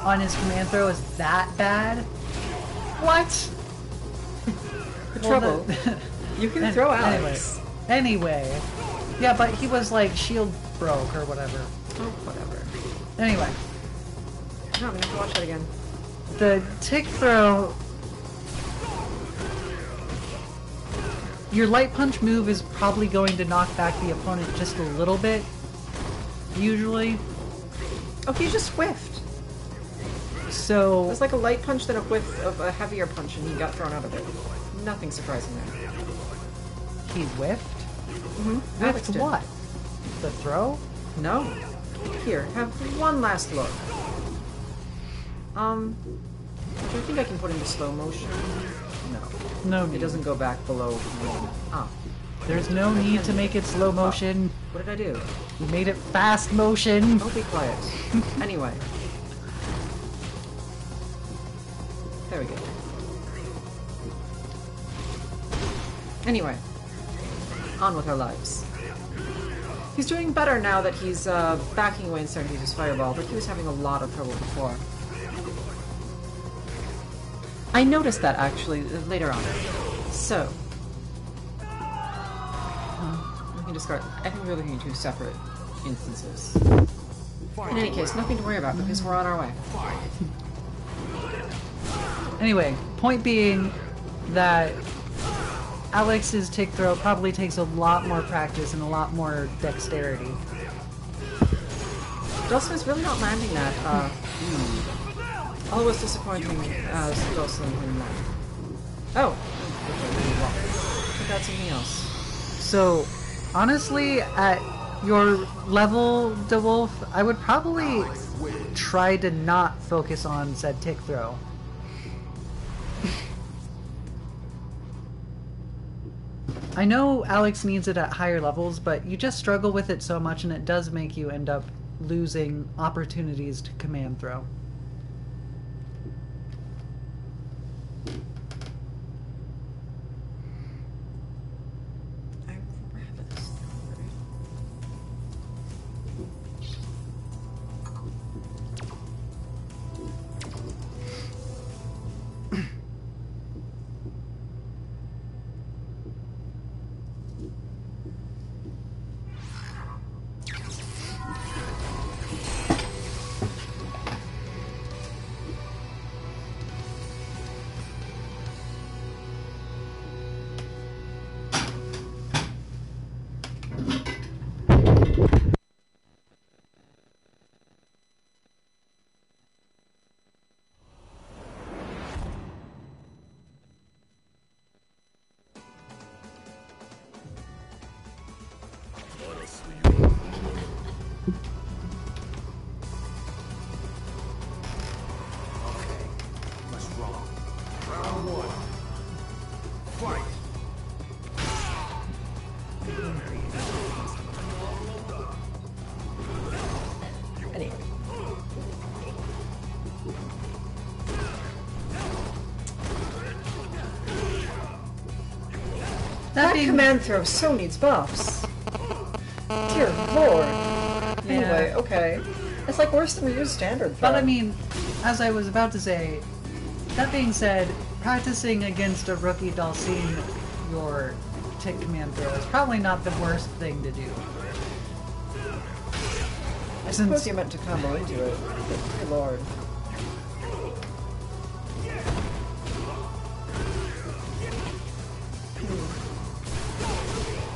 on his command throw is that bad, what? (laughs) The Well, trouble. the- (laughs) you can An- throw anyway. Alex. Anyway, yeah, but he was like shield broke or whatever. Oh, whatever. Anyway, No, I'm gonna have to watch that again. the tick throw. Your light punch move is probably going to knock back the opponent just a little bit. Usually, Oh, he just whiffed. It so was like a light punch, then a whiff of a heavier punch, and he got thrown out of it. Nothing surprising there. he whiffed. Mm-hmm. Whiffed did. what? The throw? No. Here, have one last look. Um, which I think I can put into slow motion. No, No, it doesn't go back below one. Ah, There's no need to make it slow motion. what did I do? You made it fast motion. Don't be quiet. (laughs) anyway. There we go. Anyway. On with our lives. He's doing better now that he's uh, backing away and starting to use his fireball, but he was having a lot of trouble before. I noticed that actually uh, later on. So. We can discard. I think we're looking at two separate instances. In any case, nothing to worry about because we're on our way. Anyway, point being that Alex's tick throw probably takes a lot more practice and a lot more dexterity. Is really not landing that. Uh, all it was disappointing as Dhalsim didn't land. Oh! Check out something else. So, honestly, at your level, DeWolf, I would probably try to not focus on said tick throw. (laughs) I know Alex needs it at higher levels, but you just struggle with it so much and it does make you end up losing opportunities to command throw. That That command throw so needs buffs. Dear lord. Anyway, okay. It's like worse than we use standard throw. But I mean, as I was about to say, that being said, practicing against a rookie Dhalsim, your tick command throw is probably not the worst thing to do. I suppose you're meant to combo into it. Good lord.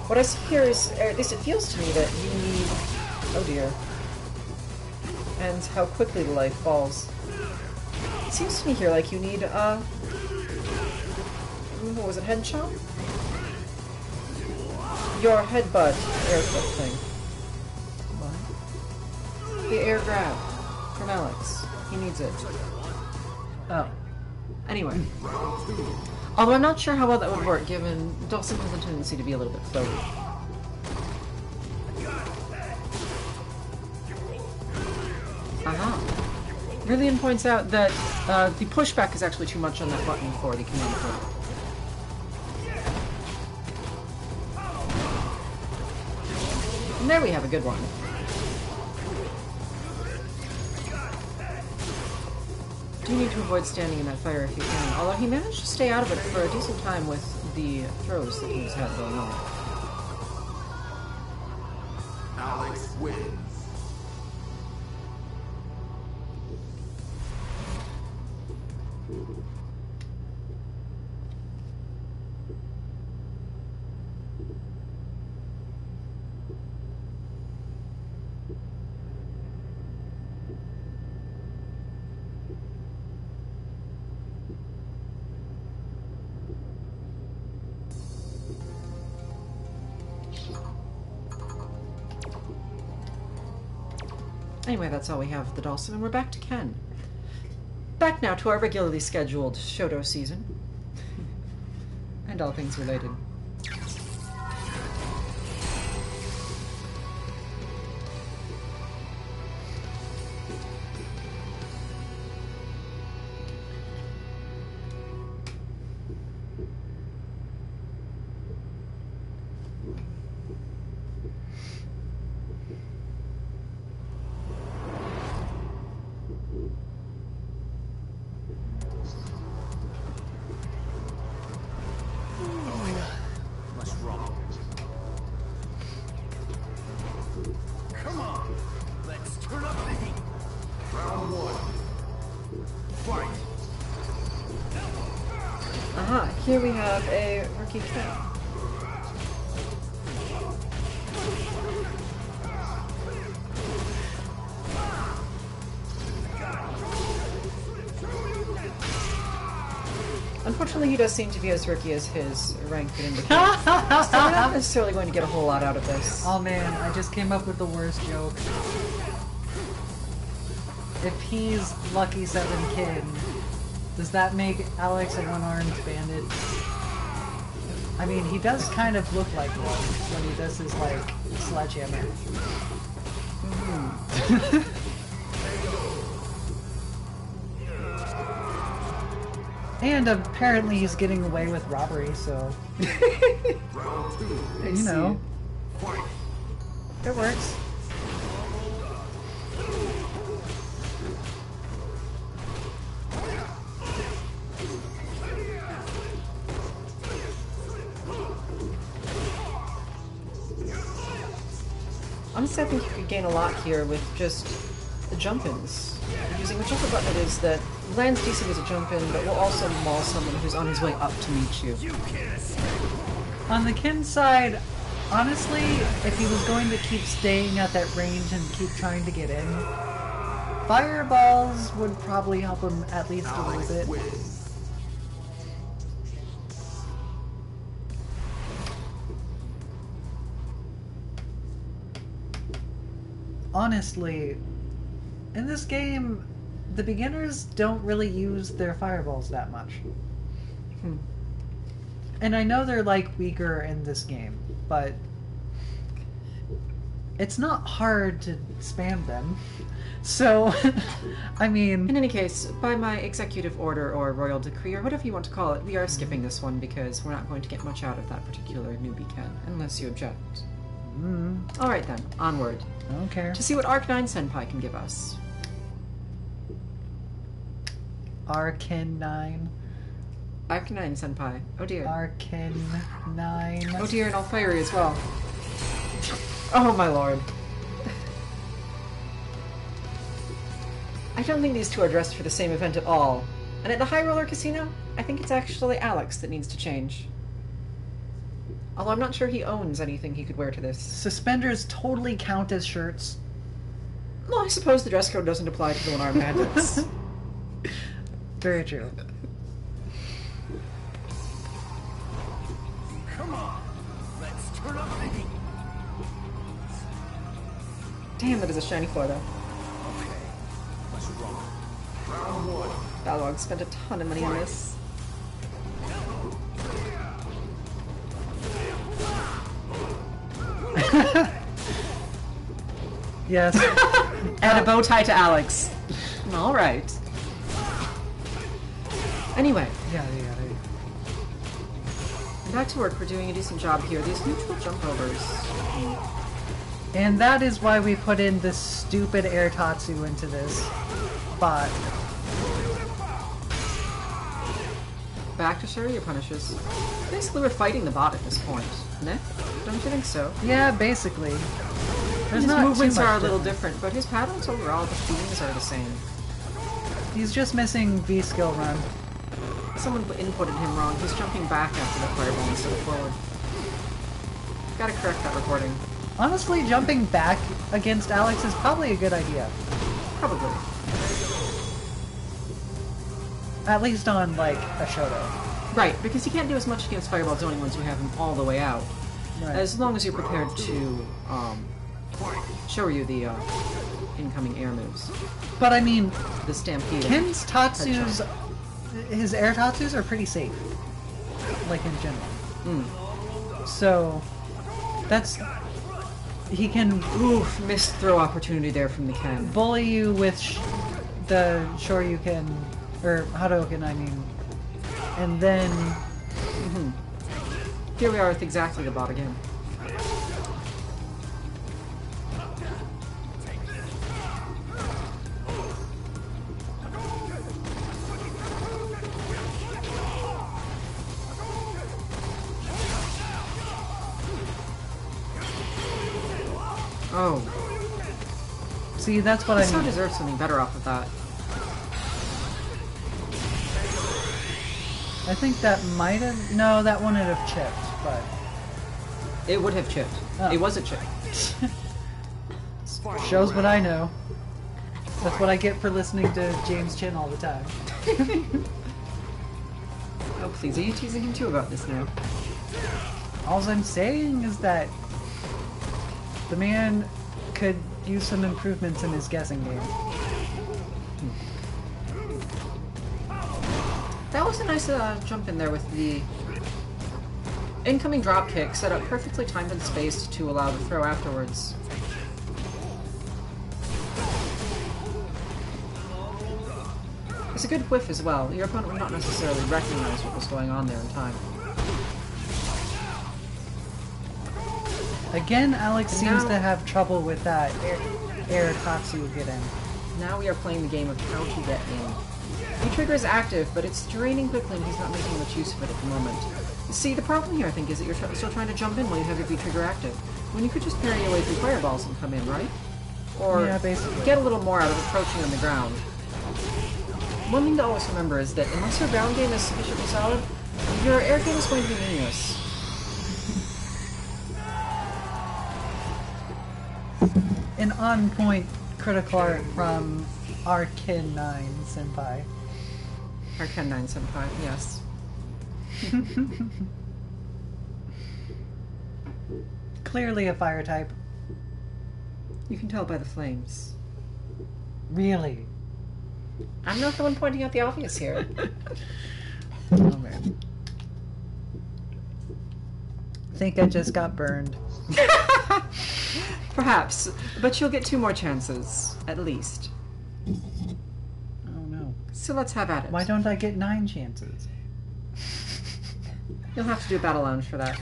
What I see here is, at least it feels to me, that you need... Oh dear. And how quickly the life falls. It seems to me here like you need, uh... What was it, head chomp? Your headbutt air flip thing. What? The air grab from Alex. He needs it. Oh. Anyway. Although I'm not sure how well that would work, given Dhalsim has a tendency to be a little bit floaty. Aha. Rillian points out that uh, the pushback is actually too much on that button for the command. And there we have a good one. Do need to avoid standing in that fire if you can, although he managed to stay out of it for a decent time with the throws that he's had going on. Alex wins. That's all we have of the Dhalsim, and we're back to Ken. Back now to our regularly scheduled Shoto season. and all things related. Aha, here we have a rookie Ken. Unfortunately, he does seem to be as rookie as his rank would indicate. so we're not (laughs) necessarily going to get a whole lot out of this. Oh man, I just came up with the worst joke. If he's Lucky Seven Kid, does that make Alex a one-armed bandit? I mean, he does kind of look like one when he does his, like, sledgehammer. (laughs) and apparently he's getting away with robbery, so, (laughs) you know, it works. Honestly, I think you could gain a lot here with just the jump-ins. Using whichever button it is that lands decent as a jump-in, but will also maul someone who's on his way up to meet you. On the Ken side, honestly, if he was going to keep staying at that range and keep trying to get in, fireballs would probably help him at least a little bit. Honestly, in this game, the beginners don't really use their fireballs that much. Hmm. And I know they're like weaker in this game, but it's not hard to spam them. (laughs) So, (laughs) I mean, In any case, by my executive order or royal decree or whatever you want to call it, we are skipping this one because we're not going to get much out of that particular newbie Ken, unless you object. mm, Alright then, onward. I don't care. To see what Arc 9 Senpai can give us. Arkin 9. Arcanine Senpai. Oh dear. Arcan 9. Oh dear, and all fiery as well. Oh my lord. I don't think these two are dressed for the same event at all. And at the High Roller Casino, I think it's actually Alex that needs to change. Although I'm not sure he owns anything he could wear to this. Suspenders totally count as shirts. Well, I suppose the dress code doesn't apply to the one armed bandits. (laughs) Very true. Come on, let's turn up the heat. Damn, that is a shiny floor though. Okay, let's rock. Round one. Balrog spent a ton of money on this. (laughs) Yes. (laughs) Add a bow tie to Alex. All right. Anyway, yeah, yeah, yeah. back to work. We're doing a decent job here. These neutral jump overs. And that is why we put in this stupid air Tatsu into this bot. Back to Shoryu punishes. Basically, we're fighting the bot at this point. Ne? Don't you think so? Yeah, basically. There's his movements are a little different, but his patterns overall, the themes are the same. He's just missing V skill run. Someone inputted him wrong. He's jumping back after the fireball instead of forward. Gotta correct that recording. Honestly, jumping back against Alex is probably a good idea. Probably. At least on, like, a Shoto. Right, because you can't do as much against fireball zoning once you have him all the way out. Right. As long as you're prepared to um, show you the uh, incoming air moves. But I mean, The stampede. Ken's Tatsu's, his air Tatsus are pretty safe. Like, in general. Hmm. So, that's. He can Oof, missed throw opportunity there from the Ken. bully you with sh- the Shoryuken, or Hadouken, I mean. And then mm-hmm. Here we are with exactly the bot again. Oh, See, that's what I I so mean. deserve something better off of that. I think that might have. No, that one would have chipped, but. It would have chipped. Oh. It was a chip. (laughs) Shows what I know. That's what I get for listening to James Chen all the time. (laughs) Oh, please, are you teasing him too about this now? All I'm saying is that the man could use some improvements in his guessing game. That was a nice uh, jump in there with the incoming drop kick set up perfectly timed and spaced to allow the throw afterwards. It's a good whiff as well. Your opponent would not necessarily recognize what was going on there in time. Again, Alex And seems now- to have trouble with that air, air Tatsu get in. Now we are playing the game of how to get in. The trigger is active, but it's draining quickly and he's not making much use of it at the moment. See, the problem here, I think, is that you're tr- still trying to jump in while you have your V-trigger active. When you could just parry your way through fireballs and come in, right? Or Yeah, basically. get a little more out of approaching on the ground. One thing to always remember is that unless your ground game is sufficiently solid, your air game is going to be meaningless. An on point critical art from Arkin 9 Senpai. Arcane 9 Senpai, yes. (laughs) Clearly a fire type. You can tell by the flames. Really. I'm not the one pointing out the obvious here. (laughs) Oh man. think I just got burned. (laughs) Perhaps, but you'll get two more chances, at least. So let's have at it. Why don't I get nine chances? (laughs) You'll have to do a battle lounge for that.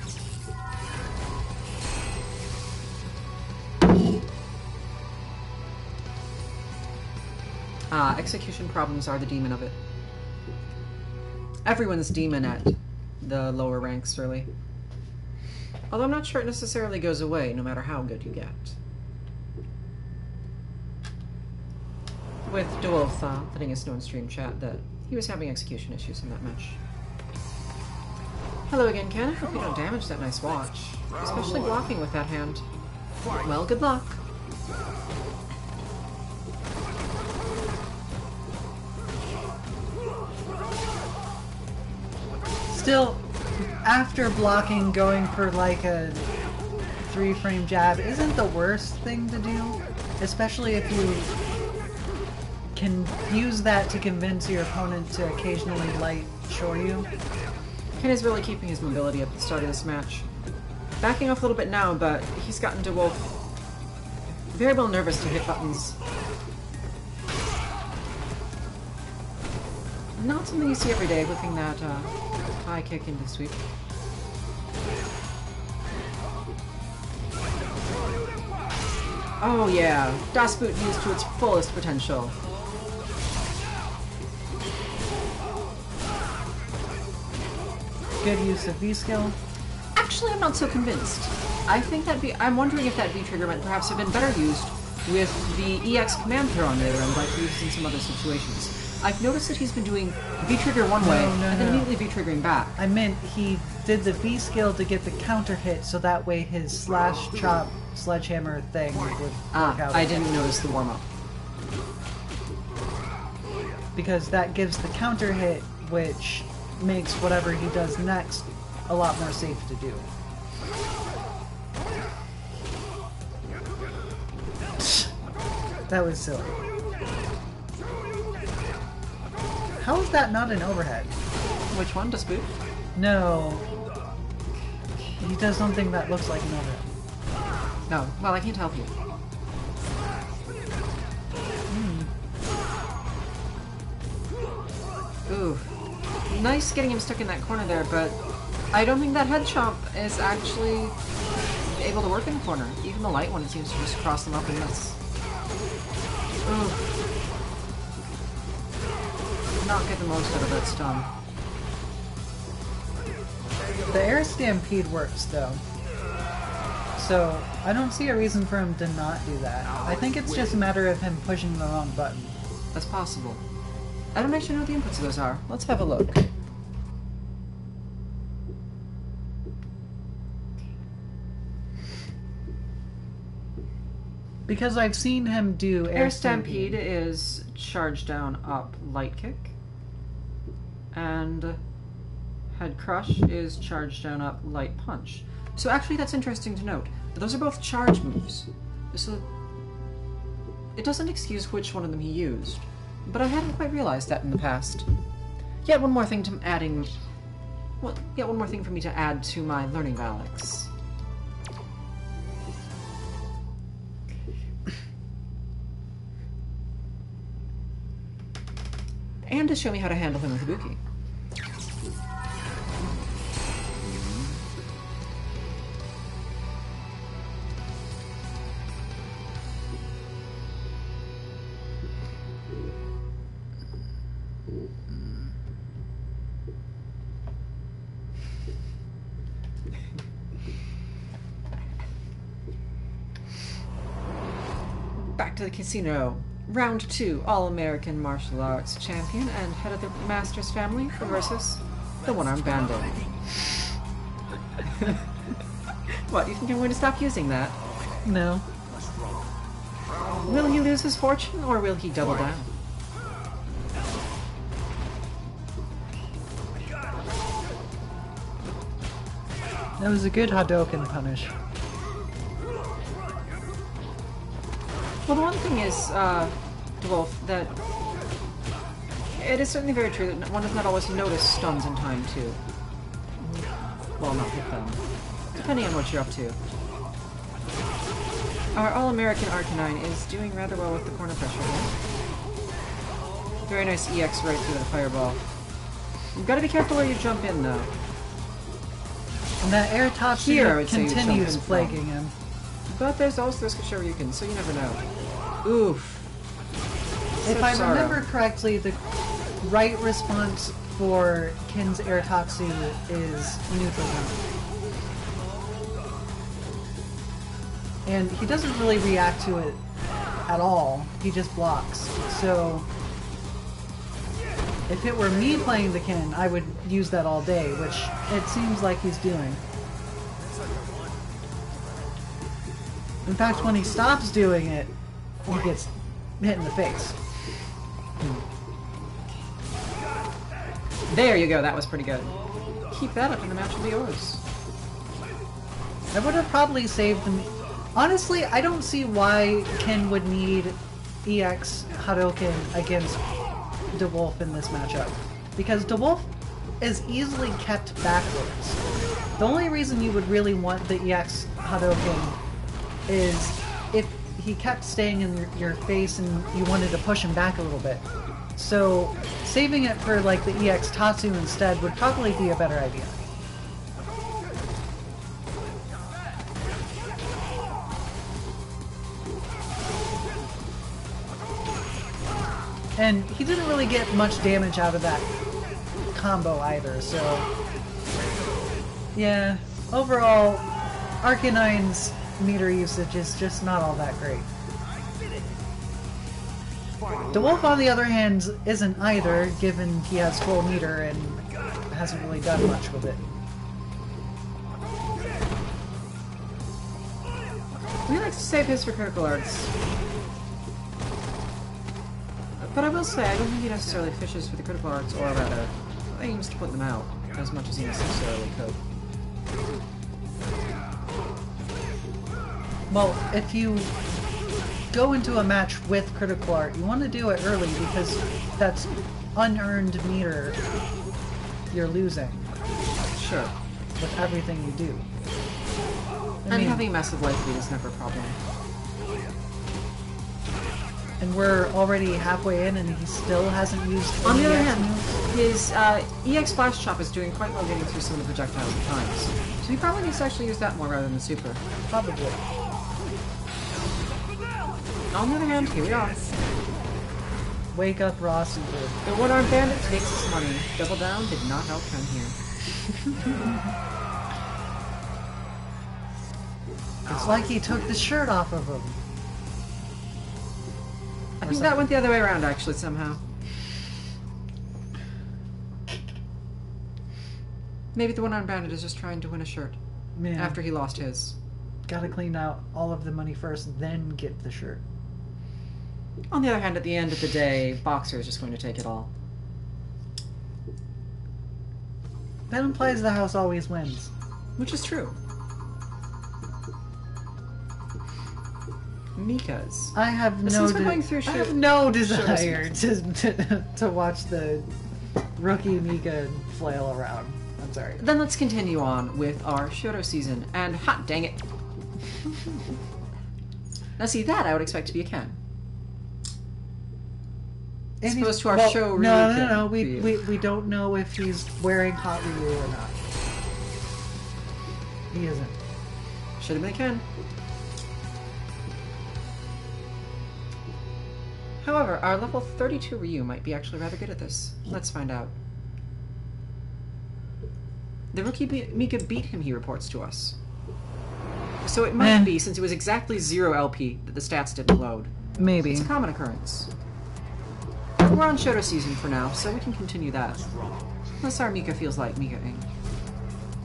Ah, execution problems are the demon of it. everyone's demon at the lower ranks, really. Although I'm not sure it necessarily goes away, no matter how good you get. With DeWolf letting us know in stream chat that he was having execution issues in that match. Hello again, Ken. I hope you don't damage that nice watch. Especially blocking with that hand. Well, good luck. Still, after blocking, going for like a three frame jab isn't the worst thing to do, especially if you can use that to convince your opponent to occasionally light Shoryu. Ken is really keeping his mobility up at the start of this match. Backing off a little bit now, but he's gotten DeWolf very well nervous to hit buttons. Not something you see every day, whipping that uh, high kick into sweep. Oh yeah, Das Boot used to its fullest potential. Good use of V skill. Actually, I'm not so convinced. I think that V- I'm wondering if that V trigger might perhaps have been better used with the EX command throw on the other end, like he uses in some other situations. I've noticed that he's been doing V trigger one way no, and then no. immediately V triggering back. I meant he did the V skill to get the counter hit, so that way his slash chop sledgehammer thing would work Ah, out. I didn't notice the warm up. because that gives the counter hit, which makes whatever he does next a lot more safe to do. (sighs) That was silly. How is that not an overhead? Which one? Das Boot? No. He does something that looks like an overhead. No. Well, I can't help you. Hmm. Ooh. Nice getting him stuck in that corner there, but I don't think that head chomp is actually able to work in the corner. Even the light one seems to just cross them up and miss. Ooh. Not get the most out of that stun. The air stampede works though. So I don't see a reason for him to not do that. I think it's just a matter of him pushing the wrong button. That's possible. I don't actually know what the inputs of those are. Let's have a look. Because I've seen him do air, Air Stampede is charge down up light kick. And Head Crush is charge down up light punch. So actually that's interesting to note. Those are both charge moves. So it doesn't excuse which one of them he used. But I hadn't quite realized that in the past. Yet one more thing to adding well, yet one more thing for me to add to my learning Alex. and to show me how to handle him with Ibuki. Casino. Round two, All American Martial Arts champion and head of the Masters family versus the One Armed Bandit. (laughs) what, you think I'm going to stop using that? No. Will he lose his fortune or will he double down? That was a good Hadoken punish. Thing is, uh, DeWolf, that it is certainly very true that one does not always notice stuns in time to, well, not hit them, depending on what you're up to. Our All-American Arcanine is doing rather well with the corner pressure here. Very nice EX right through the fireball. You've got to be careful where you jump in, though. And that air top Here, I shooter would say you jump continues plaguing him. But there's also risk of Shoryuken, so you never know. Oof. If Such I sorrow. remember correctly, the right response for Ken's Airtatsu is neutral zone. And he doesn't really react to it at all. He just blocks. So if it were me playing the Kin, I would use that all day, which it seems like he's doing. In fact, when he stops doing it, he gets hit in the face. There you go, that was pretty good. Keep that up and the match will be yours. I would have probably saved them. Honestly, I don't see why Ken would need EX Hadoken against DeWolf in this matchup. Because DeWolf is easily kept backwards. The only reason you would really want the EX Hadoken is he kept staying in your, face and you wanted to push him back a little bit. So saving it for like the EX Tatsu instead would probably be a better idea. And he didn't really get much damage out of that combo either, so... Yeah, overall, Arcanine's meter usage is just not all that great. DeWolf, on the other hand, isn't either, given he has full meter and hasn't really done much with it. He likes to save his for critical arts. But I will say, I don't think he necessarily fishes for the critical arts, or rather, aims to put them out as much as he necessarily could. Well, if you go into a match with critical art, you want to do it early because that's unearned meter you're losing Sure. with everything you do. I And mean, having massive life lead is never a problem. and we're already halfway in and he still hasn't used On the other hand, his uh, EX Flash Chop is doing quite well getting through some of the projectiles at times. So he probably needs to actually use that more rather than the super. Probably. On the other hand, here we are. Wake up Raw Super. The one-armed bandit takes his money. Double down did not help him here. (laughs) It's like he took the shirt off of him. I think that went the other way around, actually, somehow. Maybe the one-armed bandit is just trying to win a shirt Man, after he lost his. gotta clean out all of the money first, then get the shirt. On the other hand, at the end of the day, Boxer is just going to take it all. That implies the house always wins. Which is true. Mika's. I have no. since we're de- going through I have no desire to, to to watch the rookie Mika flail around. I'm sorry. Then let's continue on with our Shoto season, and hot dang it. now see, that I would expect to be a Ken. As opposed to our well, show No, Ryu no, no. We, we we don't know if he's wearing hot Ryu or not. He isn't. Should have been a Ken. However, our level 32 Ryu might be actually rather good at this. Let's find out. The rookie be- Mika beat him, he reports to us. So it might Eh. be, since it was exactly 0 LP, that the stats didn't load. Maybe. It's a common occurrence. We're on Shoto season for now, so we can continue that. Unless our Mika feels like Mika-ing.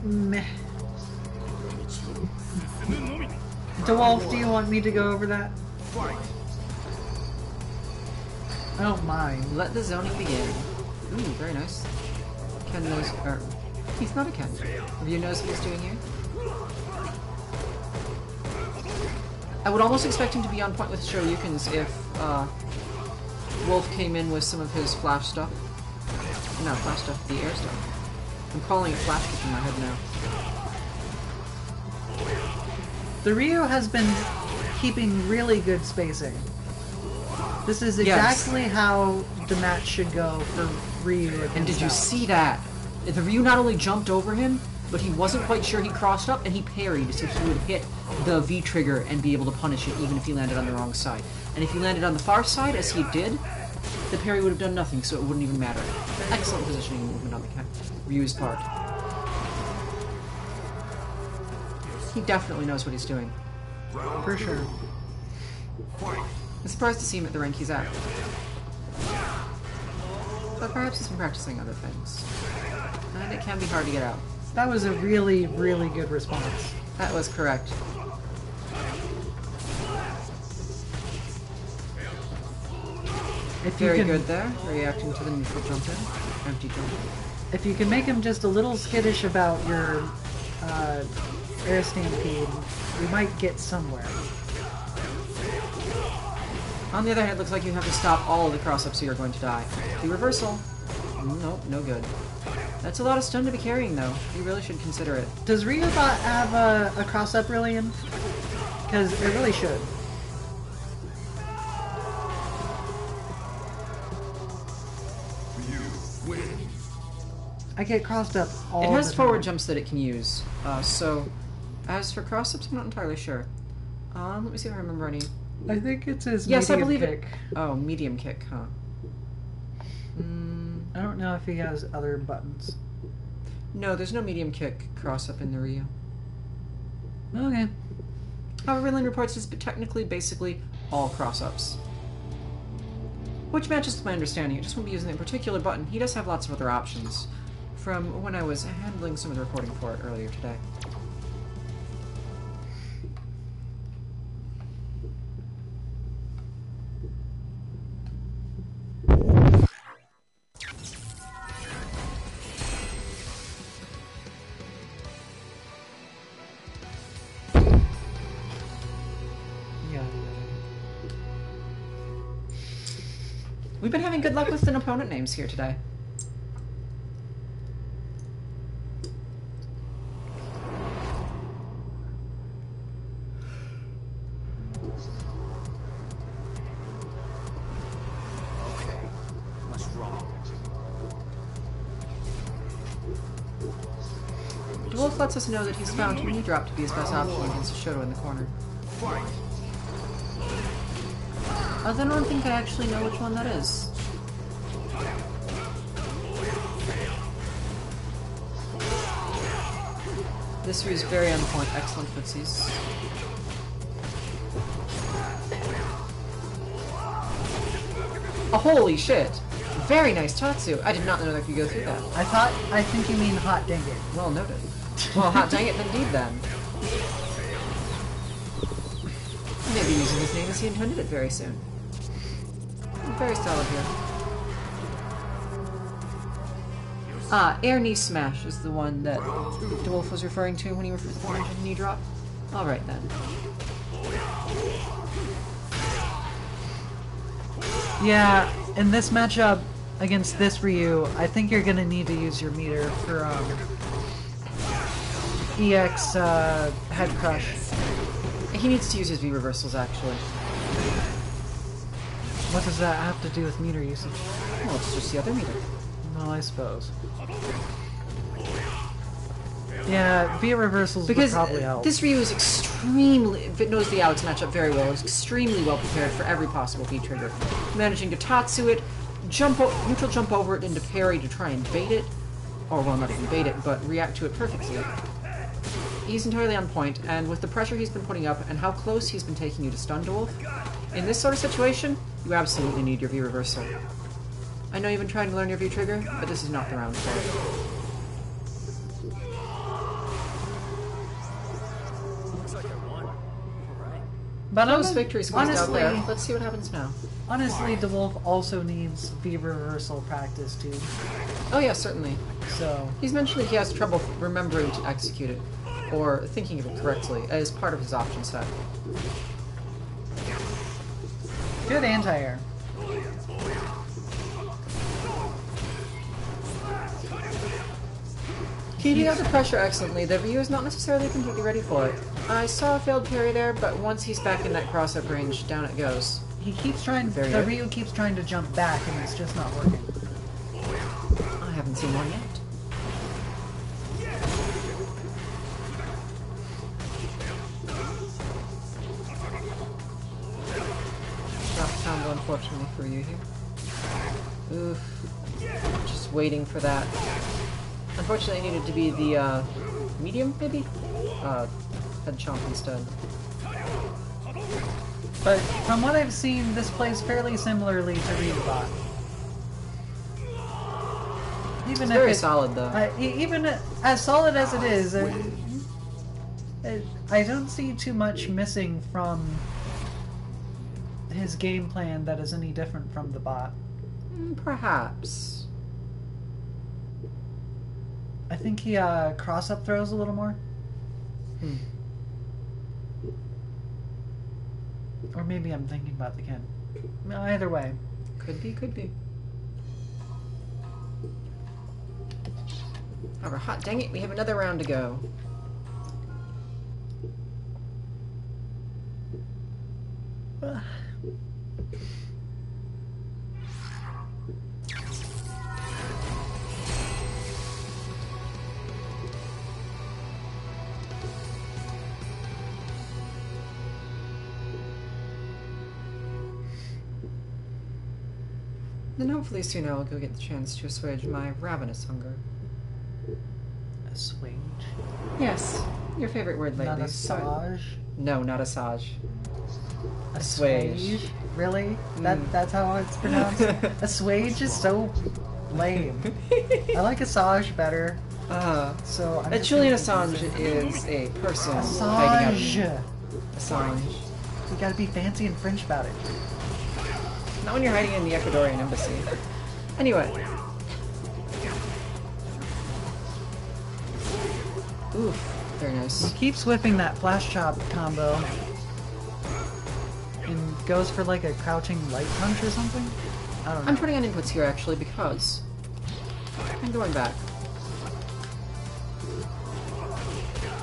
Meh. DeWolf, do you want me to go over that? I don't mind. Let the zoning begin. Ooh, very nice. Ken knows, or he's not a Ken. Ryu knows what he's doing here. I would almost expect him to be on point with Shoryukens if uh, Wolf came in with some of his flash stuff. No, flash stuff, the air stuff. I'm calling it flash kick in my head now. The Ryu has been keeping really good spacing. This is Yes. exactly how the match should go for Ryu. And did you Alex. see that? The Ryu not only jumped over him, but he wasn't quite sure he crossed up, and he parried so he would hit the V trigger and be able to punish it even if he landed on the wrong side. And if he landed on the far side, as he did, the parry would have done nothing, so it wouldn't even matter. Excellent positioning movement on the cat Ryu's part. He definitely knows what he's doing. For sure. I'm surprised to see him at the rank he's at. But perhaps he's been practicing other things. And it can be hard to get out. That was a really, really good response. That was correct. If you Very can, good there, reacting to the neutral jump in. Empty jump. If you can make him just a little skittish about your uh, air stampede, we might get somewhere. On the other hand, it looks like you have to stop all of the cross-ups or you're going to die. The reversal. Nope, no good. That's a lot of stun to be carrying, though. You really should consider it. Does Ryubot have a, a cross up brilliant? Because it really should. I get crossed up all it has the forward time. jumps that it can use. Uh, so, as for cross-ups, I'm not entirely sure. Um, let me see if I remember any. I think it's his Yes, I medium believe kick. it. Oh, medium kick, huh? Mm, I don't know if he has other buttons. no, there's no medium kick cross-up in the Ryu. Okay. However, Rillian reports it's technically, basically, all cross-ups. Which matches with my understanding. It just won't be using that particular button. He does have lots of other options. From when I was handling some of the recording for it earlier today. We've been having good luck with the opponent names here today. Us know that he's found Mini Drop to be his best option against Shoto in the corner. Fight. Then I don't think I actually know which one that is. This is very on point. Excellent footsies. Oh, holy shit! Very nice Tatsu. I did not know that could go through that. I thought, I think you mean hot dang it. Well noted. Well, hot dang it indeed then. He may be using his name as he intended it very soon. Very solid here. Ah, air knee smash is the one that DeWolf was referring to when he referred to knee drop. Alright then. Yeah, in this matchup against this Ryu, I think you're gonna need to use your meter for um, EX uh, head crush. He needs to use his V reversals actually. What does that have to do with meter usage? Well, it's just the other meter. Well, I suppose. Yeah, via reversals Because would probably help. this Ryu is extremely, if it knows the Alex matchup very well, is extremely well prepared for every possible V trigger. Managing to Tatsu it, jump o- neutral jump over it into parry to try and bait it, or well, not even bait it, but react to it perfectly. He's entirely on point, and with the pressure he's been putting up and how close he's been taking you to stun DeWolf, in this sort of situation, you absolutely need your V reversal. I know you've been trying to learn your V trigger, but this is not the round for it. Looks like I won. Alright. but Close honest- victory squeezed out honestly, there. Let's see what happens now. honestly, DeWolf also needs V reversal practice too. Oh yeah, certainly. So He's mentioned that he has trouble remembering to execute it, or thinking of it correctly, as part of his option set. good anti-air. Keeping up the pressure excellently, the Ryu is not necessarily completely ready for it. I saw a failed parry there, but once he's back in that cross-up range, down it goes. He keeps trying. Very the. Ryu keeps trying to jump back, and it's just not working. I haven't seen one yet. Unfortunately for you here. Oof. Just waiting for that. Unfortunately, it needed to be the uh, medium, maybe? Uh, head chomp instead. But from what I've seen, this plays fairly similarly to Readbot. Even It's if very it, solid, though. uh, even as solid as it is, uh, it, I don't see too much missing from his game plan that is any different from the bot. Mm, Perhaps. I think he uh, cross up throws a little more. Hmm. Or maybe I'm thinking about the Ken. Either way. Could be, could be. Oh, we're hot. Dang it, we have another round to go. Then hopefully soon I will go get the chance to assuage my ravenous hunger. Assuage. Yes, your favorite word lately. Not so- assage. No, not assage. Assuage. Assuage. Really? That Mm. that's how it's pronounced? (laughs) assuage is so lame. (laughs) I like Assange better. uh, So I'm Julian Assange is a person Assange. Assange. You gotta be fancy and French about it. Not when you're hiding in the Ecuadorian embassy. Anyway. Oof, very He nice. keeps whipping that flash chop combo. And goes for like a crouching light punch or something? I don't know. I'm putting on inputs here actually because I'm going back.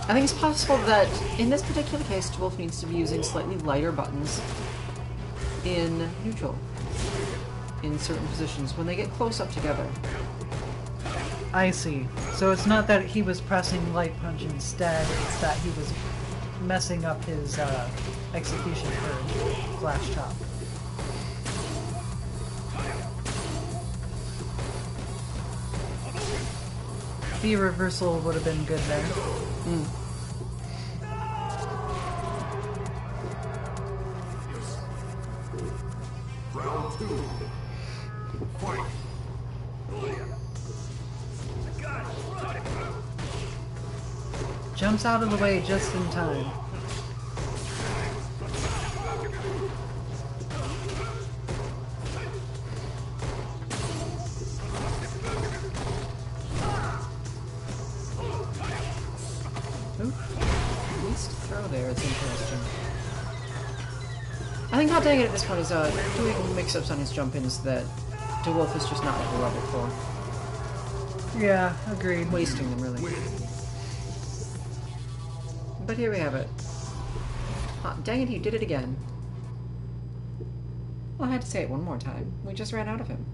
I think it's possible that in this particular case, DeWolf needs to be using slightly lighter buttons in neutral in certain positions when they get close up together. I see. So it's not that he was pressing light punch instead, it's that he was messing up his uh, execution for flash chop. The reversal would have been good there. Round out of the way just in time. At least throw there is interesting. I think Hot Dang It at this point is uh, doing mix-ups on his jump-ins that DeWolf is just not at the level for. Yeah, agreed. Wasting them, really. But here we have it. Hot dang it, he did it again. Well, I had to say it one more time. We just ran out of him.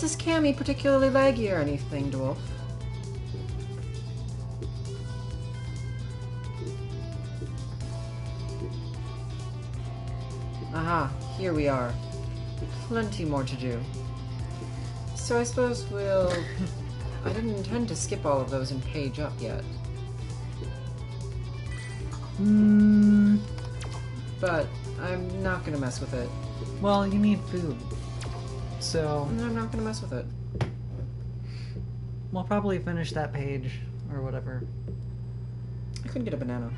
Was this cami particularly laggy or anything, DeWolf? Aha, here we are. Plenty more to do. So I suppose we'll... I didn't intend to skip all of those and page up yet. Mm, But I'm not gonna mess with it. well, you need food. So I'm not gonna mess with it. we'll probably finish that page or whatever. I couldn't get a banana.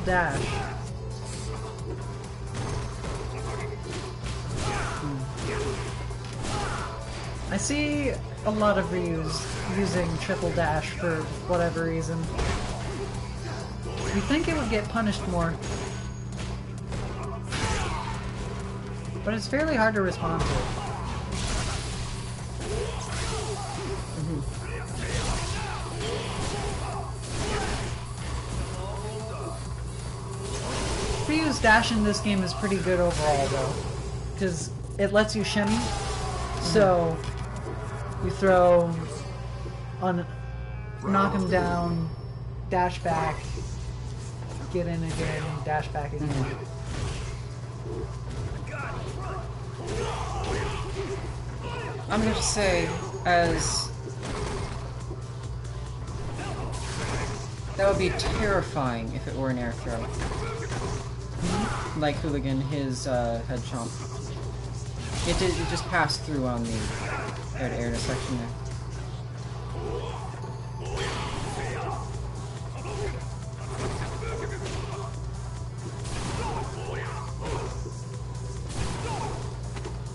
Dash. Hmm. I see a lot of Ryu's using triple dash for whatever reason. You think it would get punished more. But it's fairly hard to respond to. Ryu's dash in this game is pretty good overall, though, because it lets you shimmy. So you throw on, knock him down, dash back, get in again, dash back again. Mm-hmm. I'm going to say, as that would be terrifying if it were an air throw, like Hooligan, his uh, head chomp. It did. It just passed through on the air-to-air intersection there.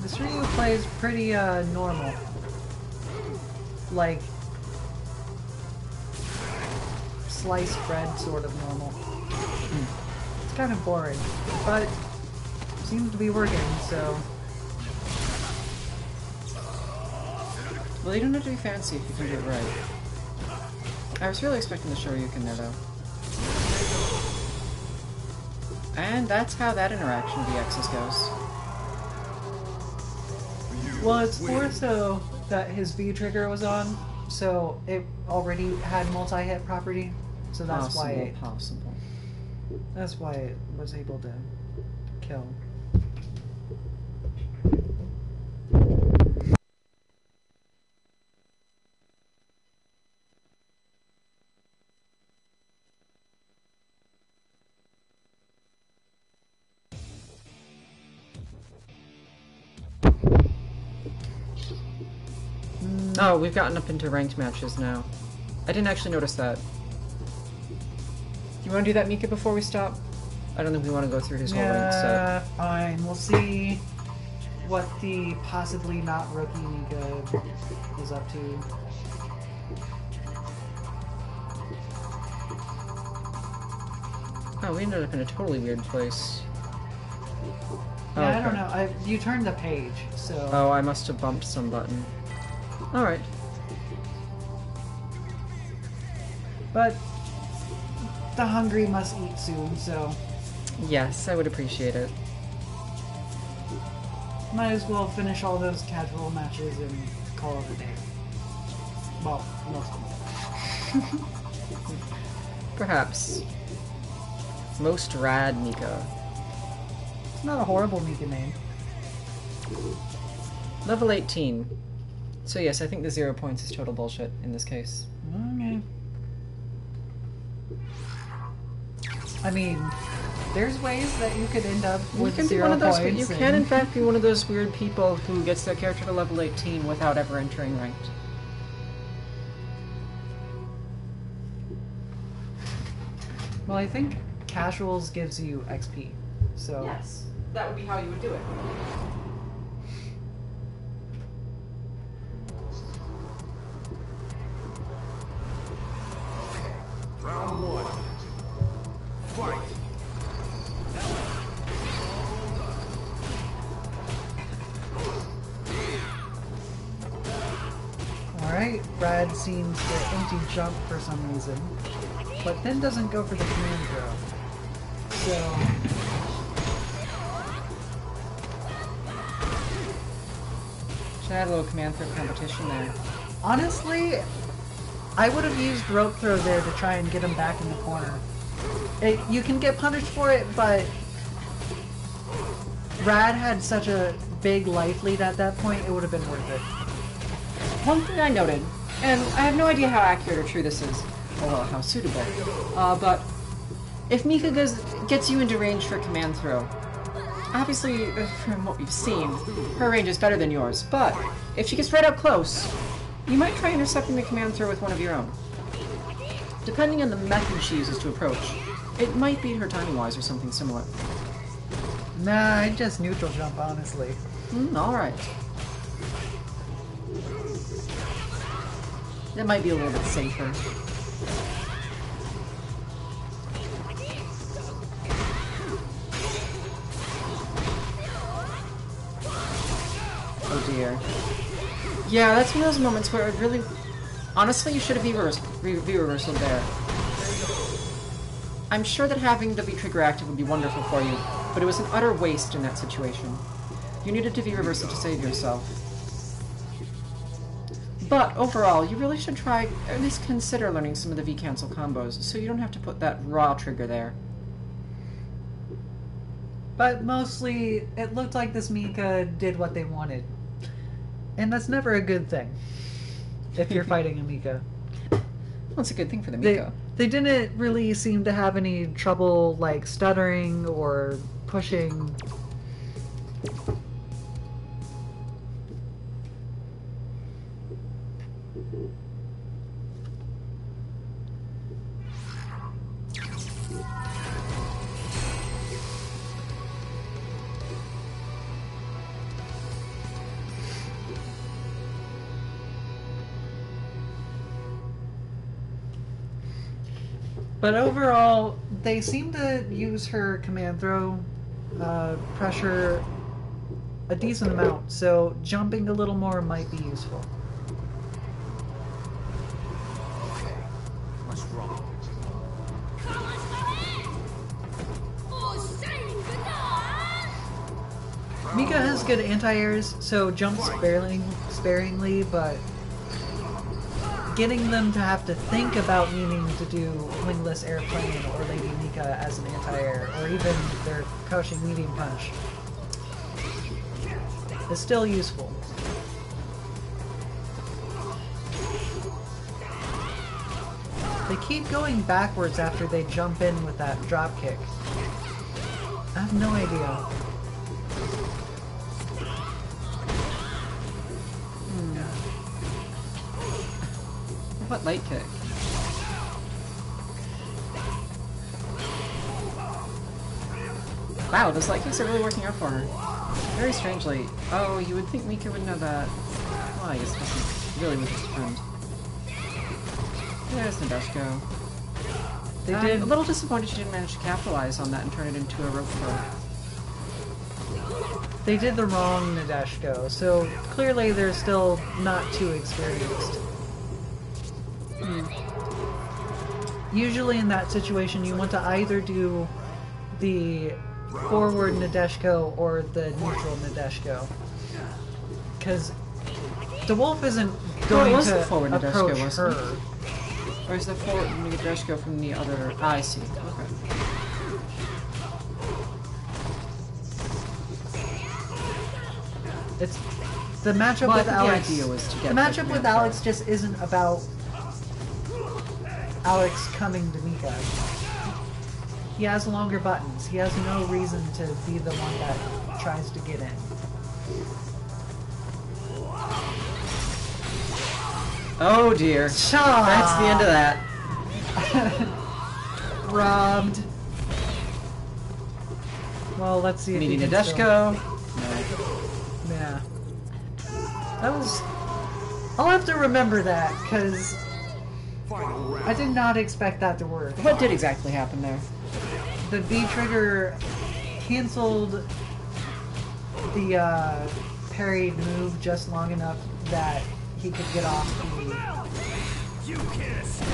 This Ryu plays pretty uh, normal. Like sliced bread sort of normal. It's kind of boring, but seems to be working, so Well, you don't have to be fancy if you can do it right. I was really expecting the Shoryuken there, though. And that's how that interaction with the X's goes. Well, it's more so that his V trigger was on, so it already had multi-hit property. So that's possible, why it, possible. That's why it was able to kill. Oh, we've gotten up into ranked matches now. I didn't actually notice that. Do you want to do that, Mika, before we stop? I don't think we want to go through his whole ranked set. Yeah, fine. We'll see what the possibly not rookie Mika is up to. Oh, we ended up in a totally weird place. Yeah, I oh, don't know. I, you turned the page, so Oh, I must have bumped some button. Alright. but the hungry must eat soon, so Yes, I would appreciate it. might as well finish all those casual matches and call it a day. Well, most of them. (laughs) Perhaps. Most rad Mika. It's not a horrible Mika name. Level 18. So yes, I think the zero points is total bullshit in this case. Okay. I mean, there's ways that you could end up You with can be zero one of those. points. You can, in fact, be one of those weird people who gets their character to level 18 without ever entering ranked. Well, I think casuals gives you XP, so Yes, that would be how you would do it. Empty jump for some reason, but then doesn't go for the command throw. So Should add a little command throw competition there. honestly, I would have used rope throw there to try and get him back in the corner. It, you can get punished for it, but Rad had such a big life lead at that point, it would have been worth it. One thing I noted, and I have no idea how accurate or true this is, or how suitable, uh, but if Mika goes, gets you into range for a command throw, obviously, uh, from what we've seen, her range is better than yours, but if she gets right up close, you might try intercepting the command throw with one of your own. Depending on the method she uses to approach, it might beat her timing-wise or something similar. Nah, I just neutral jump, honestly. Mm, alright. That might be a little bit safer. Oh dear. Yeah, that's one of those moments where it really... Honestly, you should have V-reversed reversal there. I'm sure that having the V-trigger active would be wonderful for you, but it was an utter waste in that situation. You needed to V-reversal to save yourself. But overall, you really should try, at least consider learning some of the V-cancel combos, so you don't have to put that raw trigger there. But mostly, it looked like this Mika did what they wanted. And that's never a good thing. If you're (laughs) fighting a Mika. Well, it's a good thing for the They, they didn't really seem to have any trouble, like, stuttering or pushing. But overall, they seem to use her command throw uh, pressure a decent amount, so jumping a little more might be useful. What's wrong? Mika has good anti-airs, so jumps sparing, sparingly, but getting them to have to think about needing to do wingless airplane or Lady Mika as an anti-air, or even their crouching medium punch, is still useful. They keep going backwards after they jump in with that drop kick. I have no idea. What light kick? Wow, those light kicks are really working out for her. Very strangely. Oh, you would think Mika would know that. Well, I guess this is really his friend. There's Nadeshiko. They I'm did a little disappointed she didn't manage to capitalize on that and turn it into a rope throw. They did the wrong Nadeshiko, so clearly they're still not too experienced. Usually in that situation, you want to either do the forward Nadeshiko or the neutral Nadeshiko. Because the wolf isn't going was to the forward Nadeshiko, approach wasn't her. it? Or is the forward Nadeshiko from the other... Ah, I see. Okay. It's the matchup Well, with Alex. idea was to get the the matchup with Alex just isn't about Alex coming to Mika. He has longer buttons. He has no reason to be the one that tries to get in. Oh dear. That's the end of that. (laughs) Robbed. Well, let's see if Meeting can still- No. Yeah. That was. I'll have to remember that because. I did not expect that to work. What did exactly happen there? the V trigger canceled the uh, parried move just long enough that he could get off the You can't escape.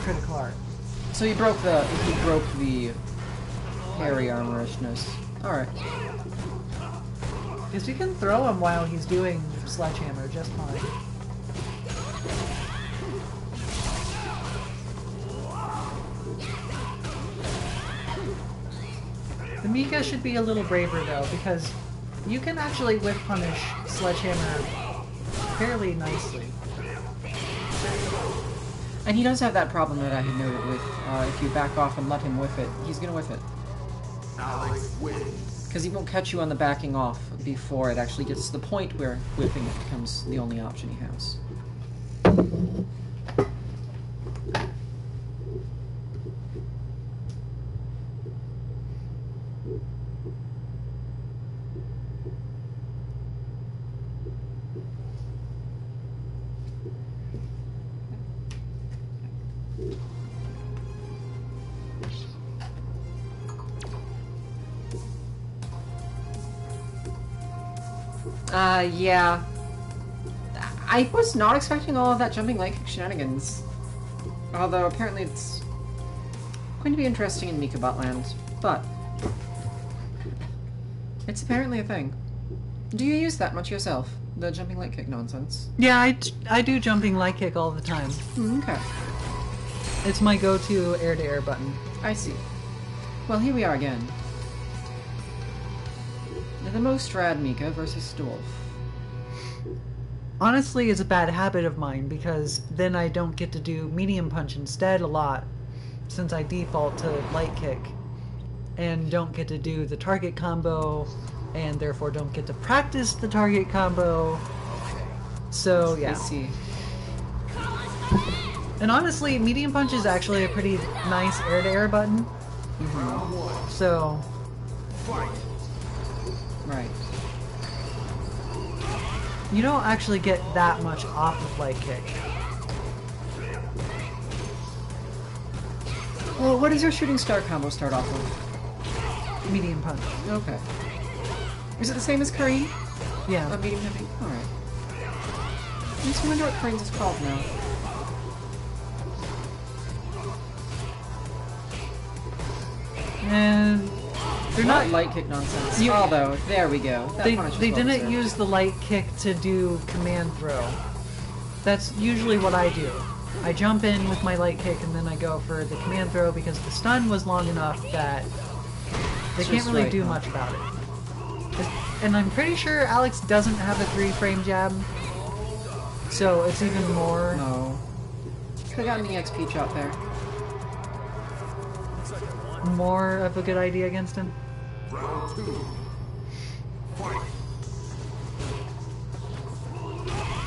critical art. So he broke the he broke the parry armorishness. Alright. Because you can throw him while he's doing sledgehammer just fine. Mika should be a little braver though, because you can actually whip punish Sledgehammer fairly nicely. And he does have that problem that I had noted with uh, if you back off and let him whiff it, he's gonna whiff it. Alex wins. Because he won't catch you on the backing off before it actually gets to the point where whipping it becomes the only option he has. Uh, yeah. I was not expecting all of that jumping light kick shenanigans. Although apparently it's going to be interesting in Mikabot land. But it's apparently a thing. Do you use that much yourself? The jumping light kick nonsense? Yeah, I, I do jumping light kick all the time. Mm, okay. It's my go-to air-to-air button. I see. Well, here we are again. The most rad Mika versus Dwarf. Honestly, it's a bad habit of mine because then I don't get to do medium punch instead a lot since I default to light kick and don't get to do the target combo and therefore don't get to practice the target combo. Okay. So, I yeah. see. And honestly, medium punch is actually a pretty nice air to air button. Round one. So. Right. You don't actually get that much off of light kick. Well, what does your shooting star combo start off with? Medium punch. Okay. Is it the same as Karin? Yeah. A medium heavy? Alright. I just wonder what Karin's is called now. And they're Not light kick nonsense. You- oh, Although, there we go. That they, they didn't use the light kick to do command throw. That's usually what I do. I jump in with my light kick and then I go for the command throw because the stun was long enough that they can't really right, do huh? much about it. And I'm pretty sure Alex doesn't have a three frame jab, so it's even more. No. Could've gotten the XP chop there. more of a good idea against him.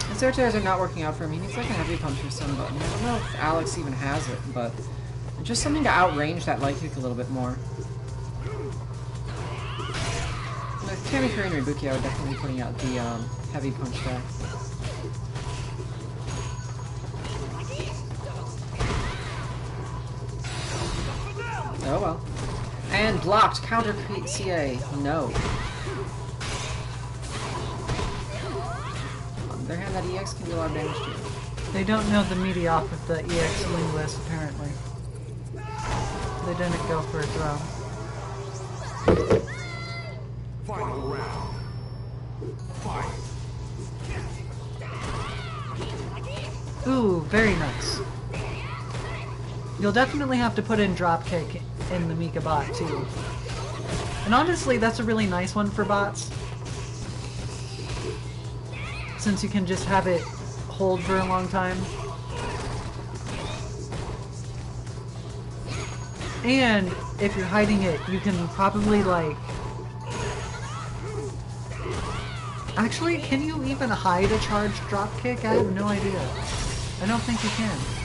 His air tears are not working out for him. He needs like a heavy punch or some button. I don't know if Alex even has it, but just something to outrange that light kick a little bit more. With Tammy Curry and Ribuki, I would definitely be putting out the um, heavy punch there. Oh well. And blocked. Counter CA. No. On the other hand, that EX can do a lot of damage too. They don't know the meaty off of the EX linguist, apparently. They didn't go for a throw. Final round. Fight. Ooh, very nice. You'll definitely have to put in dropkick in the Mika bot too. And honestly, that's a really nice one for bots. Since you can just have it hold for a long time. And if you're hiding it, you can probably like... Actually, can you even hide a charged dropkick? I have no idea. I don't think you can.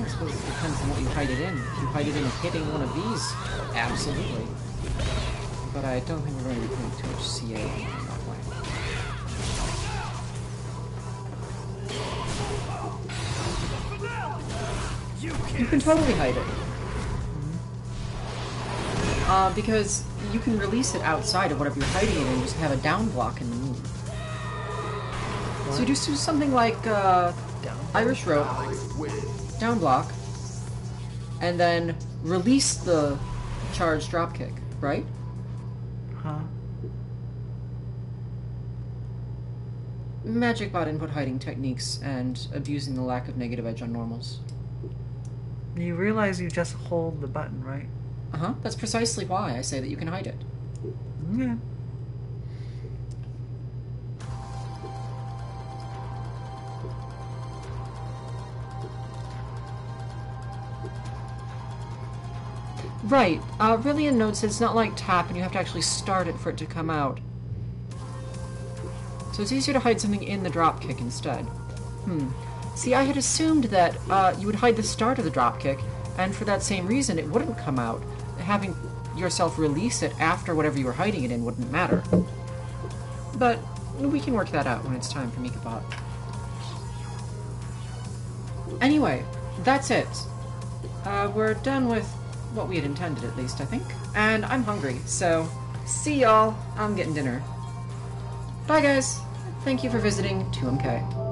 I suppose it depends on what you hide it in. If you hide it in hitting one of these, absolutely. But I don't think we're going to be putting too much CA in that way. You can totally hide it. Uh, because you can release it outside of whatever you're hiding it in and just have a down block in the move. So you just do something like uh, Irish Rope. Down block, and then release the charge drop kick, right? Huh? Magic bot input hiding techniques and abusing the lack of negative edge on normals. You realize you just hold the button, right? Uh huh. That's precisely why I say that you can hide it. Yeah. Right. Uh, Rillian notes it's not like tap and you have to actually start it for it to come out. So it's easier to hide something in the dropkick instead. Hmm. See, I had assumed that uh, you would hide the start of the dropkick, and for that same reason it wouldn't come out. Having yourself release it after whatever you were hiding it in wouldn't matter. But we can work that out when it's time for Mikabot. Anyway, that's it. Uh, we're done with what we had intended, at least, I think. And I'm hungry, so see y'all. I'm getting dinner. Bye, guys. Thank you for visiting 2MK.